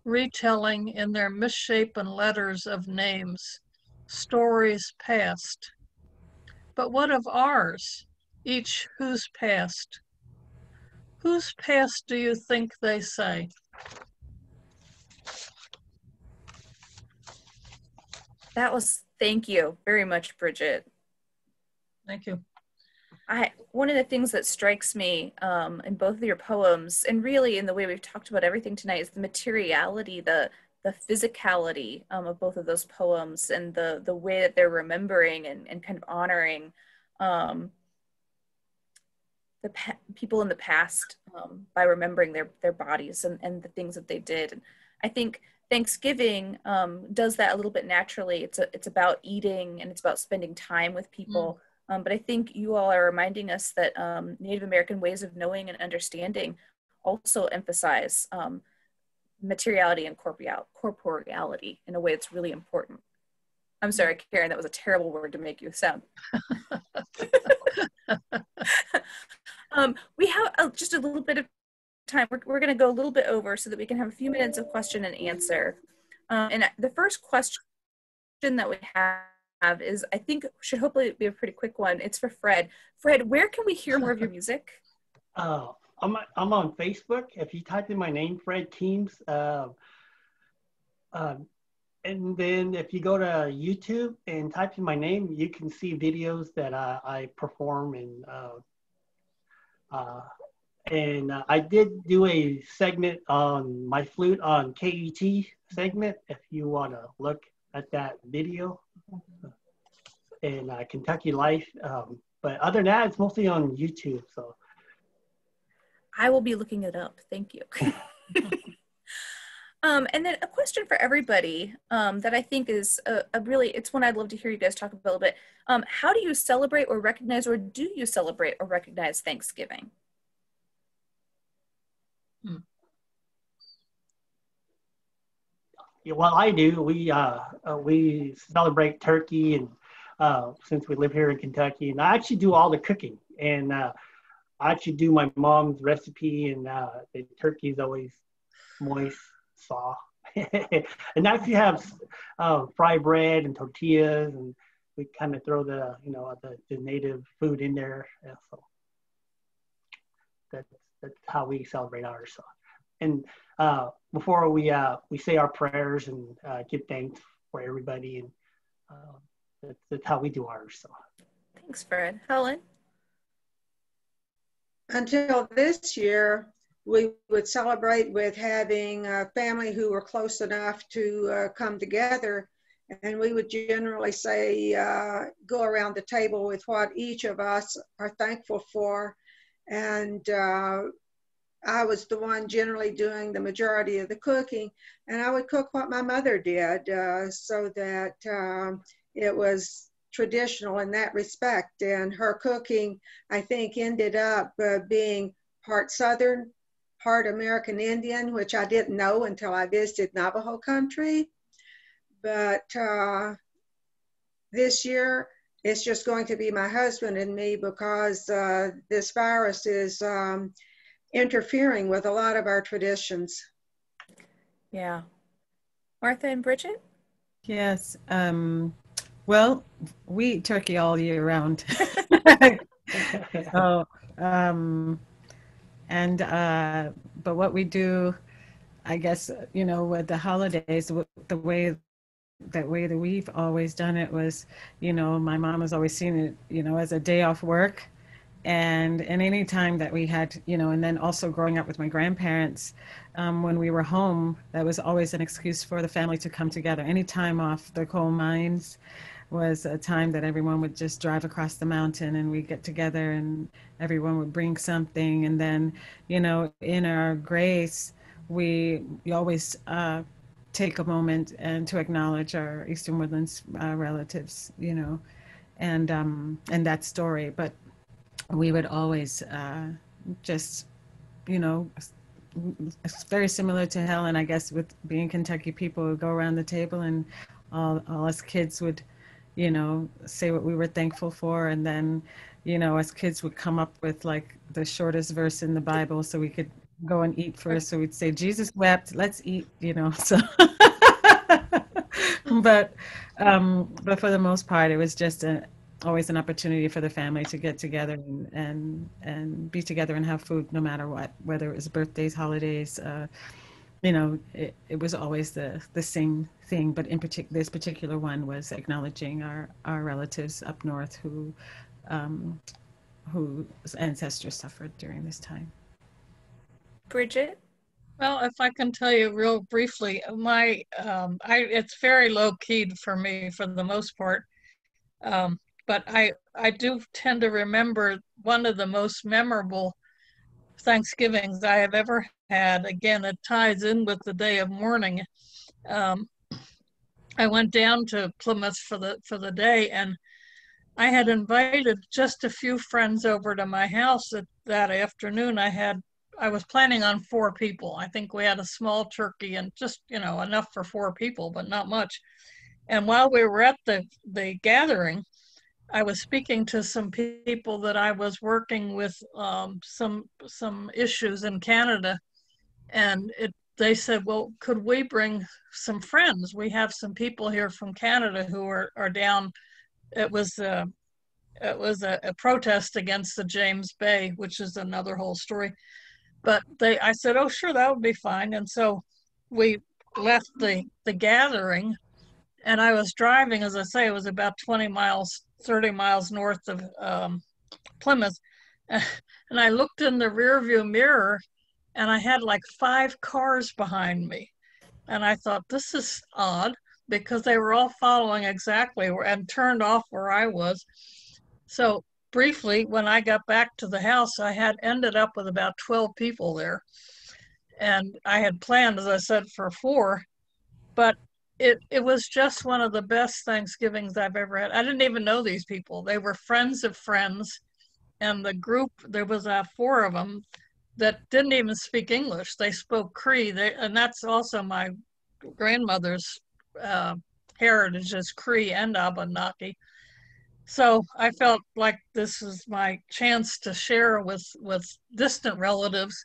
retelling in their misshapen letters of names, stories past. But what of ours, each whose past? Whose past do you think they say? That was, thank you very much, Brigit. Thank you. I one of the things that strikes me um, in both of your poems, and really in the way we've talked about everything tonight, is the materiality, the the physicality um, of both of those poems, and the the way that they're remembering and, and kind of honoring um, the people in the past um, by remembering their their bodies and, and the things that they did. And I think Thanksgiving um, does that a little bit naturally. It's a, it's about eating and it's about spending time with people. Mm. Um, but I think you all are reminding us that um, Native American ways of knowing and understanding also emphasize um, materiality and corporeality in a way that's really important. I'm sorry, Karen, that was a terrible word to make you sound. [LAUGHS] [LAUGHS] um, we have uh, just a little bit of time. We're, we're going to go a little bit over so that we can have a few minutes of question and answer. Um, and the first question that we have is, I think, should hopefully be a pretty quick one. It's for Fred. Fred, where can we hear more of your music? Uh, I'm, I'm on Facebook. If you type in my name, Fred Keams, uh, uh, and then if you go to YouTube and type in my name, you can see videos that I, I perform and uh, uh, and uh, I did do a segment on my flute on KET segment. If you want to look at that video in uh, Kentucky Life, um, but other than that, it's mostly on YouTube. So I will be looking it up. Thank you. [LAUGHS] um, and then a question for everybody um, that I think is a, a, really, it's one I'd love to hear you guys talk about a little bit. Um, how do you celebrate or recognize, or do you celebrate or recognize Thanksgiving? Hmm. Yeah, well, I do. We uh, uh, we celebrate turkey, and uh, since we live here in Kentucky, and I actually do all the cooking, and uh, I actually do my mom's recipe, and uh, the turkey is always moist, soft, [LAUGHS] and I actually have uh, fried bread and tortillas, and we kind of throw the you know the, the native food in there. Yeah, so that's that's how we celebrate ours. So. And uh, before we uh, we say our prayers and uh, give thanks for everybody, and uh, that's, that's how we do ours. So. Thanks, Fred. Helen until this year, we would celebrate with having a family who were close enough to uh, come together. And we would generally say, uh, go around the table with what each of us are thankful for. And uh, I was the one generally doing the majority of the cooking. And I would cook what my mother did uh, so that um, it was traditional in that respect. And her cooking, I think, ended up uh, being part Southern, part American Indian, which I didn't know until I visited Navajo country. But uh, this year, it's just going to be my husband and me because uh, this virus is um, interfering with a lot of our traditions. Yeah. Martha and Brigit? Yes. Um, well, we eat turkey all year round. [LAUGHS] so, um, and uh, but what we do, I guess, you know, with the holidays, the way that way that we've always done it was, you know, my mom has always seen it, you know, as a day off work. And any time that we had, you know, and then also growing up with my grandparents, um, when we were home, that was always an excuse for the family to come together. Any time off the coal mines, was a time that everyone would just drive across the mountain and we'd get together and everyone would bring something. And then, you know, in our grace, we, we always uh, take a moment and to acknowledge our Eastern Woodlands uh, relatives, you know, and um, and that story. But we would always uh, just, you know, it's very similar to Helen, I guess, with being Kentucky people would go around the table and all, all us kids would you know, say what we were thankful for. And then, you know, as kids would come up with like the shortest verse in the Bible so we could go and eat first. So we'd say, Jesus wept, let's eat, you know. So, [LAUGHS] but, um, but for the most part, it was just a, always an opportunity for the family to get together and, and, and be together and have food no matter what, whether it was birthdays, holidays, uh, you know, it, it was always the, the same thing, but in particular, this particular one was acknowledging our, our relatives up north who, um, whose ancestors suffered during this time. Brigit? Well, if I can tell you real briefly, my um, I it's very low keyed for me for the most part. Um, but I I do tend to remember one of the most memorable Thanksgivings I have ever had. Again, it ties in with the day of mourning. Um, I went down to Plymouth for the for the day, and I had invited just a few friends over to my house that, that afternoon. I had I was planning on four people. I think we had a small turkey and just you know enough for four people, but not much. And while we were at the the gathering, I was speaking to some people that I was working with um, some some issues in Canada, and it they said, "Well, could we bring some friends? We have some people here from Canada who are are down." It was uh, it was a, a protest against the James Bay, which is another whole story. But they, I said, "Oh, sure, that would be fine." And so we left the the gathering, and I was driving, as I say, it was about 20 miles 30 miles north of um, Plymouth. [LAUGHS] And I looked in the rearview mirror and I had like five cars behind me. And I thought, this is odd because they were all following exactly where, and turned off where I was. So briefly, when I got back to the house, I had ended up with about 12 people there. And I had planned, as I said, for four. But it it was just one of the best Thanksgivings I've ever had. I didn't even know these people. They were friends of friends, and the group there was uh, four of them that didn't even speak English. They spoke Cree, they, and that's also my grandmother's uh, heritage is Cree and Abenaki. So I felt like this was my chance to share with with distant relatives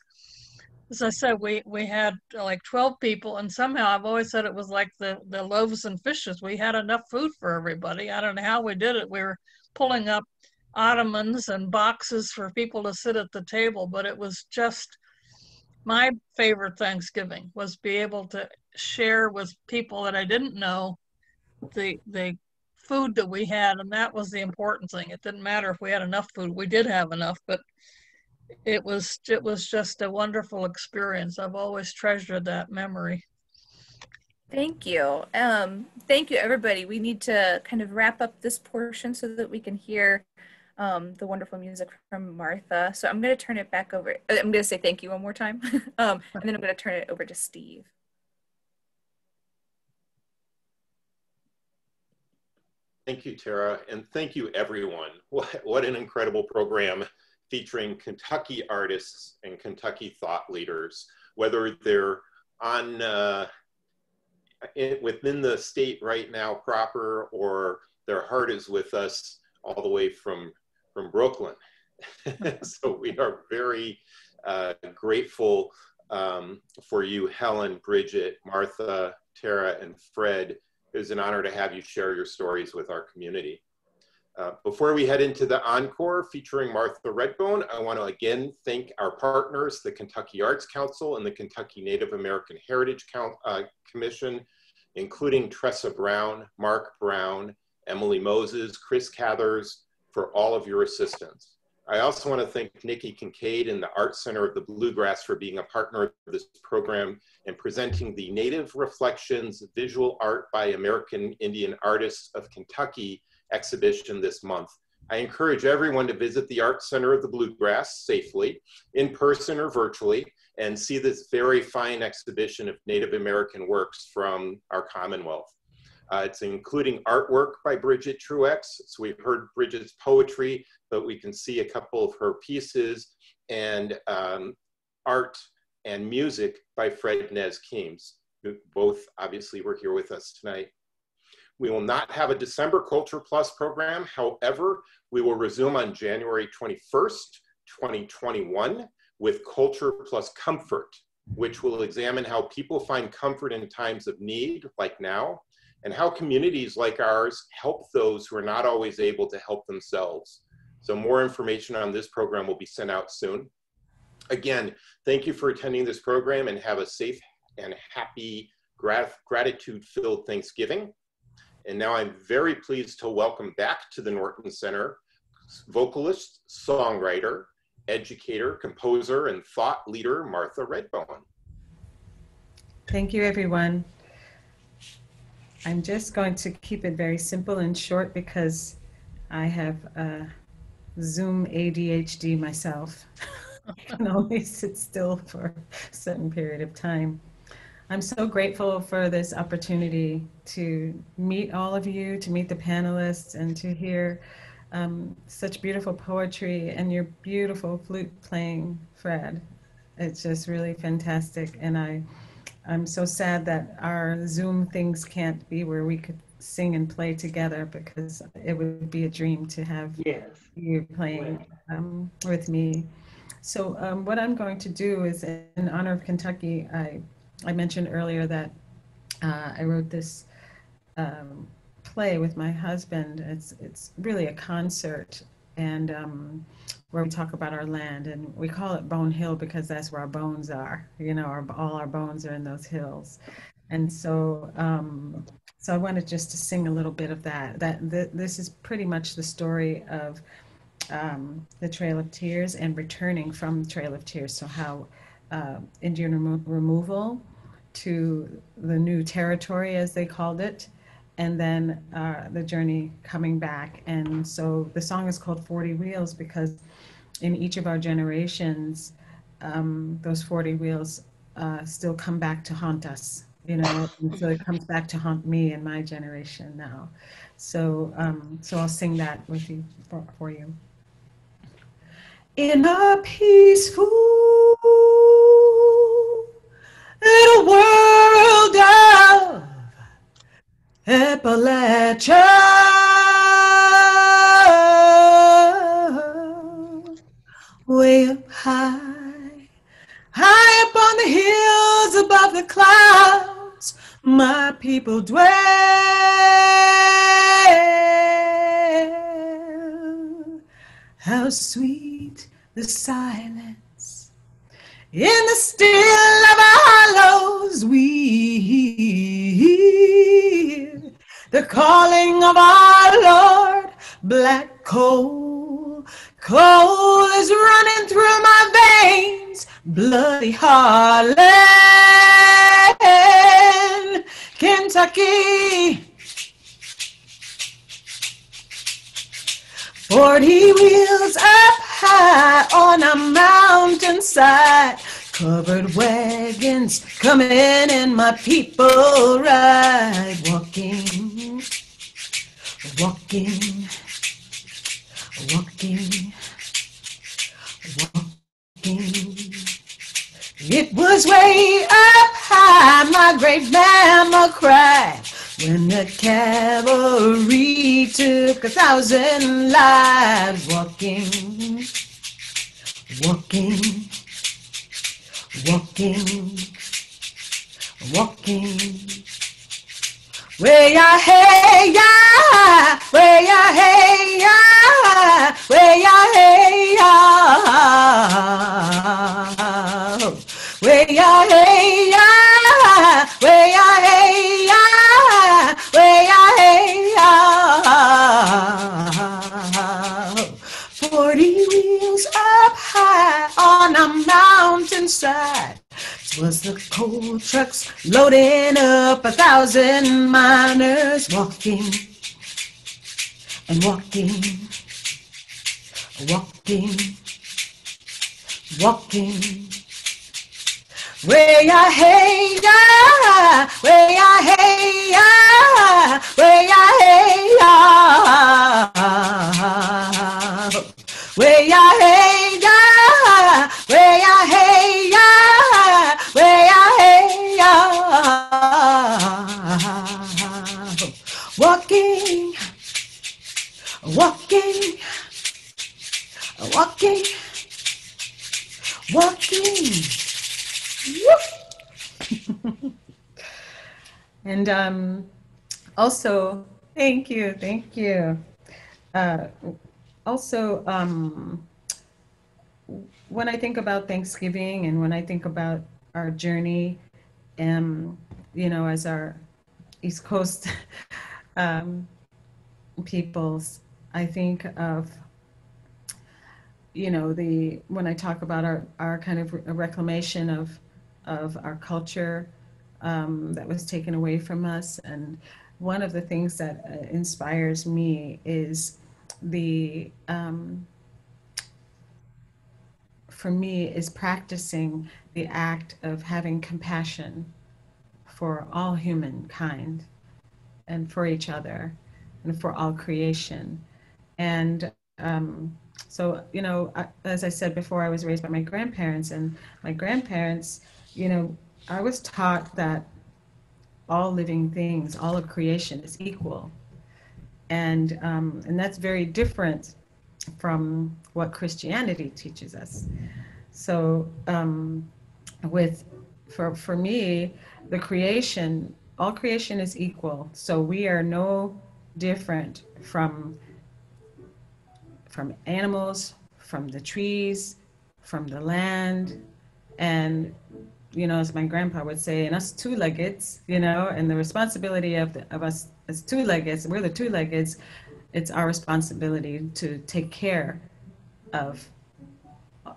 as I said, we we had uh, like 12 people, and somehow I've always said it was like the the loaves and fishes. We had enough food for everybody. I don't know how we did it. We were pulling up ottomans and boxes for people to sit at the table, but it was just my favorite Thanksgiving was be able to share with people that I didn't know the the food that we had, and that was the important thing. It didn't matter if we had enough food. We did have enough, but it was it was just a wonderful experience. I've always treasured that memory. Thank you. Um, thank you, everybody. We need to kind of wrap up this portion so that we can hear um, the wonderful music from Martha. So I'm going to turn it back over. Uh, I'm going to say thank you one more time, [LAUGHS] um, and then I'm going to turn it over to Steve. Thank you, Tara, and thank you, everyone. What, what an incredible program featuring Kentucky artists and Kentucky thought leaders, whether they're on uh, in, within the state right now proper or their heart is with us all the way from from Brooklyn. [LAUGHS] so we are very uh, grateful um, for you, Helen, Brigit, Martha, Tara, and Fred. It is an honor to have you share your stories with our community. Uh, before we head into the encore featuring Martha Redbone, I want to again thank our partners, the Kentucky Arts Council and the Kentucky Native American Heritage Count, uh, Commission, including Tressa Brown, Mark Brown, Emily Moses, Chris Cathers, for all of your assistance. I also want to thank Nikki Kincaid and the Art Center of the Bluegrass for being a partner of this program and presenting the Native Reflections Visual Art by American Indian Artists of Kentucky exhibition this month. I encourage everyone to visit the Art Center of the Bluegrass safely, in person or virtually, and see this very fine exhibition of Native American works from our Commonwealth. Uh, it's including artwork by Brigit Truex. So we've heard Brigit's poetry, but we can see a couple of her pieces and um, art and music by Fred Nez Keams, who both obviously were here with us tonight. We will not have a December Culture Plus program. However, we will resume on January 21st, 2021 with Culture Plus Comfort, which will examine how people find comfort in times of need, like now, and how communities like ours help those who are not always able to help themselves. So more information on this program will be sent out soon. Again, thank you for attending this program and have a safe and happy, grat gratitude-filled Thanksgiving. And now I'm very pleased to welcome back to the Norton Center vocalist, songwriter, educator, composer, and thought leader, Martha Redbone. Thank you, everyone. I'm just going to keep it very simple and short because I have uh, Zoom ADHD myself. [LAUGHS] I can only sit still for a certain period of time. I'm so grateful for this opportunity to meet all of you, to meet the panelists, and to hear um, such beautiful poetry and your beautiful flute playing, Fred. It's just really fantastic, and I, I'm so sad that our Zoom things can't be where we could sing and play together because it would be a dream to have Yes. you playing um, with me. So um, what I'm going to do is, in honor of Kentucky, I I mentioned earlier that uh, I wrote this um, play with my husband. It's it's really a concert, and um, where we talk about our land, and we call it Bone Hill because that's where our bones are. You know, our, all our bones are in those hills, and so. Um, so I wanted just to sing a little bit of that. That th- this is pretty much the story of um, the Trail of Tears and returning from the Trail of Tears. So how uh, Indian remo- removal to the new territory, as they called it, and then uh, the journey coming back. And so the song is called 40 Wheels because in each of our generations, um, those 40 wheels uh, still come back to haunt us. You know, and so it comes back to haunt me and my generation now. So, um, so I'll sing that with you for, for you. In a peaceful little world of Appalachia, way up high, high up on the hills above the clouds, my people dwell. How sweet the silence in the still of our hollows we hear the calling of our Lord. Black coal, coal is running through my veins. Bloody Harlan, Kentucky. Forty wheels up high on a mountainside, covered wagons coming and my people ride, walking, walking, walking, walking. It was way up high, my great mama cried. When the cavalry took a thousand lives walking, walking, walking, walking. Way ya hey ya, way ya hey ya, way ya hey ya, way ya hey ya, way ya hey wheels up high on a mountainside. Was the coal trucks loading up a thousand miners walking and walking, walking, walking. Way ya hey way ya hey way ya hey way ya hey ya, way ya hey ya, way ya hey ya. Walking, walking, walking, walking. [LAUGHS] and um, also, thank you, thank you. Uh, also, um, when I think about Thanksgiving and when I think about our journey, um, you know, as our East Coast [LAUGHS] um, peoples, I think of you know the when I talk about our our kind of reclamation of of our culture um, that was taken away from us, and one of the things that uh, inspires me is the um, for me is practicing the act of having compassion for all humankind and for each other and for all creation. And um, so, you know, as I said before, I was raised by my grandparents, and my grandparents, you know, I was taught that all living things, all of creation is equal. And, um, and that's very different from what Christianity teaches us. So, um, with for for me, the creation, all creation is equal. So we are no different from from animals, from the trees, from the land, and you know, as my grandpa would say, and us two-leggeds, you know, and the responsibility of the, of us as two-leggeds, we're the two-leggeds. It's our responsibility to take care of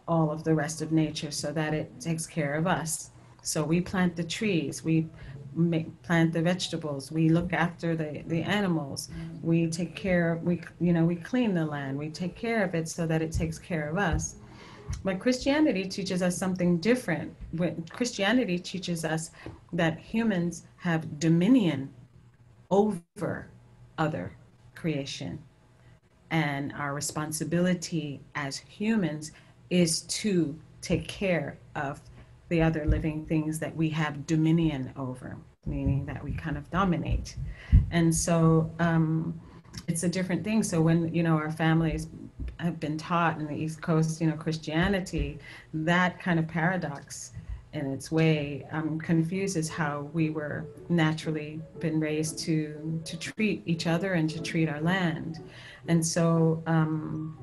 all of the rest of nature so that it takes care of us. So we plant the trees, we make, plant the vegetables, we look after the, the animals, we take care, we, you know, we clean the land, we take care of it so that it takes care of us. But Christianity teaches us something different. When Christianity teaches us that humans have dominion over other creation. And our responsibility as humans is to take care of the other living things that we have dominion over, meaning that we kind of dominate. And so um, it's a different thing. So when, you know, our families have been taught in the East Coast, you know, Christianity, that kind of paradox in its way um, confuses how we were naturally been raised to to treat each other and to treat our land. And so um,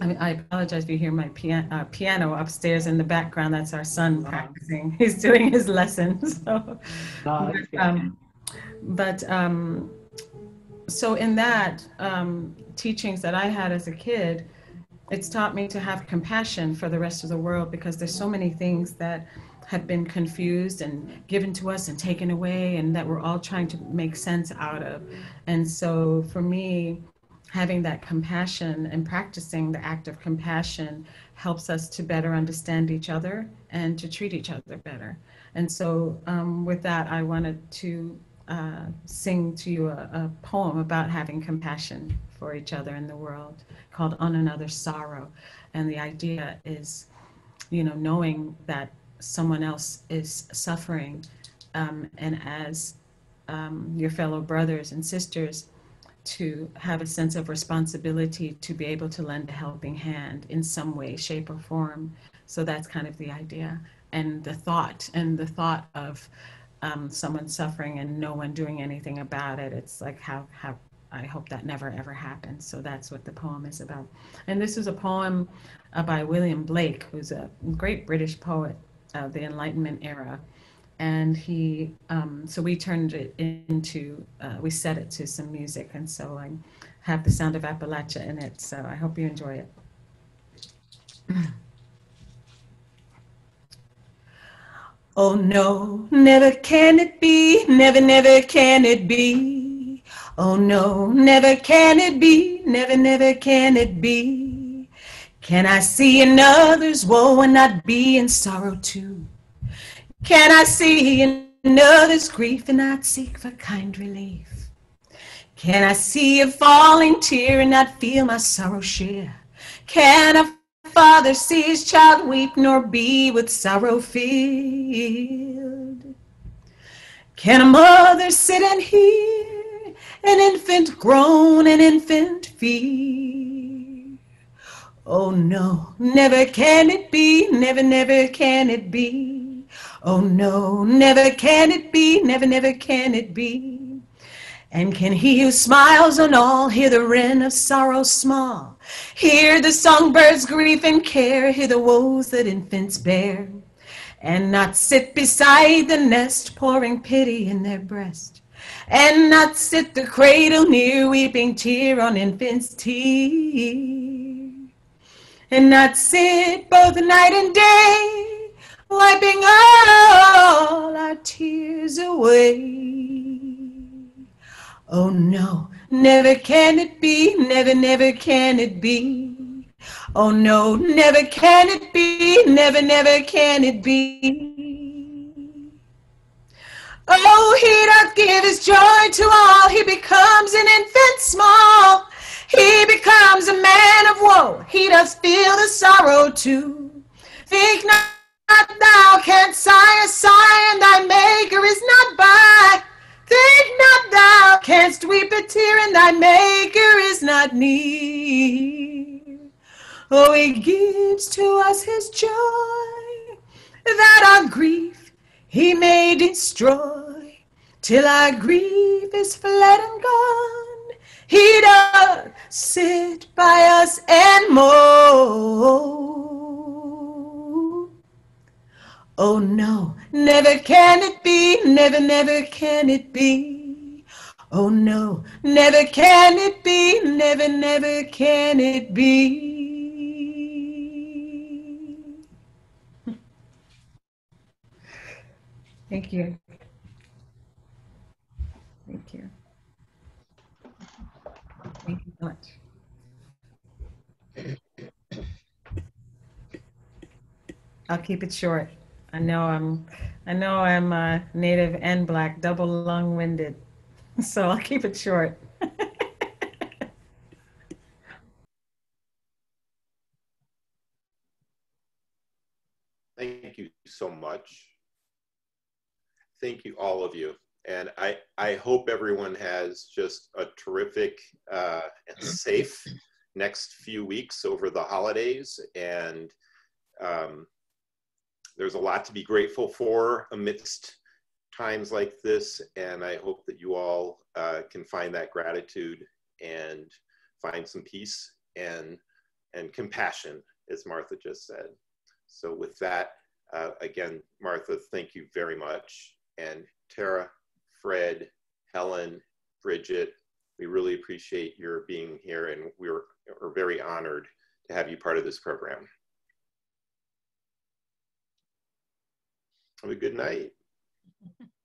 I, mean, I apologize if you hear my piano, uh, piano upstairs in the background. That's our son practicing. [LAUGHS] He's doing his lessons. [LAUGHS] So, but, um, but um, so in that um, teachings that I had as a kid, it's taught me to have compassion for the rest of the world because there's so many things that have been confused and given to us and taken away and that we're all trying to make sense out of. And so for me, having that compassion and practicing the act of compassion helps us to better understand each other and to treat each other better. And so, um, with that, I wanted to uh, sing to you a, a, poem about having compassion for each other in the world called On Another Sorrow. And the idea is, you know, knowing that someone else is suffering, um, and as um, your fellow brothers and sisters, to have a sense of responsibility to be able to lend a helping hand in some way, shape, or form. So that's kind of the idea. And the thought, and the thought of um, someone suffering and no one doing anything about it. It's like how, how I hope that never ever happens. So that's what the poem is about. And this is a poem uh, by William Blake, who's a great British poet of the Enlightenment era and he um, so we turned it into uh, we set it to some music and so i have the sound of appalachia in it so i hope you enjoy it oh no never can it be never never can it be oh no never can it be never never can it be can i see another's woe and not be in sorrow too can I see another's grief and not seek for kind relief? Can I see a falling tear and not feel my sorrow share? Can a father sees child weep nor be with sorrow filled? Can a mother sit and hear an infant groan, an infant fear? Oh no, never can it be, never, never can it be. Oh no, never can it be, never, never can it be. And can he who smiles on all hear the wren of sorrow small, hear the songbird's grief and care, hear the woes that infants bear, and not sit beside the nest, pouring pity in their breast, and not sit the cradle near, weeping tear on infant's tear, and not sit both night and day wiping all our tears away. Oh no, never can it be, never, never can it be. Oh no, never can it be, never, never can it be. Oh, he doth give his joy to all, he becomes an infant small. He becomes a man of woe, he does feel the sorrow too. Think not thou canst sigh a sigh, and thy maker is not by. Think not thou canst weep a tear, and thy maker is not near. Oh, he gives to us his joy, that our grief he may destroy, till our grief is fled and gone. He does sit by us and moan. Oh no, never can it be, never, never can it be. Oh no, never can it be, never, never can it be. Thank you. Thank you. Thank you so much. I'll keep it short. I know I'm, I know I'm uh, native and black, double long-winded, [LAUGHS] so I'll keep it short. Thank you so much. Thank you, all of you. And I, I hope everyone has just a terrific uh, and safe next few weeks over the holidays. And um, there's a lot to be grateful for amidst times like this. And I hope that you all uh, can find that gratitude and find some peace and, and compassion, as Martha just said. So with that, uh, again, Martha, thank you very much. And Tara, Fred, Helen, Brigit, we really appreciate your being here and we're, we're very honored to have you part of this program. Have a good night. [LAUGHS]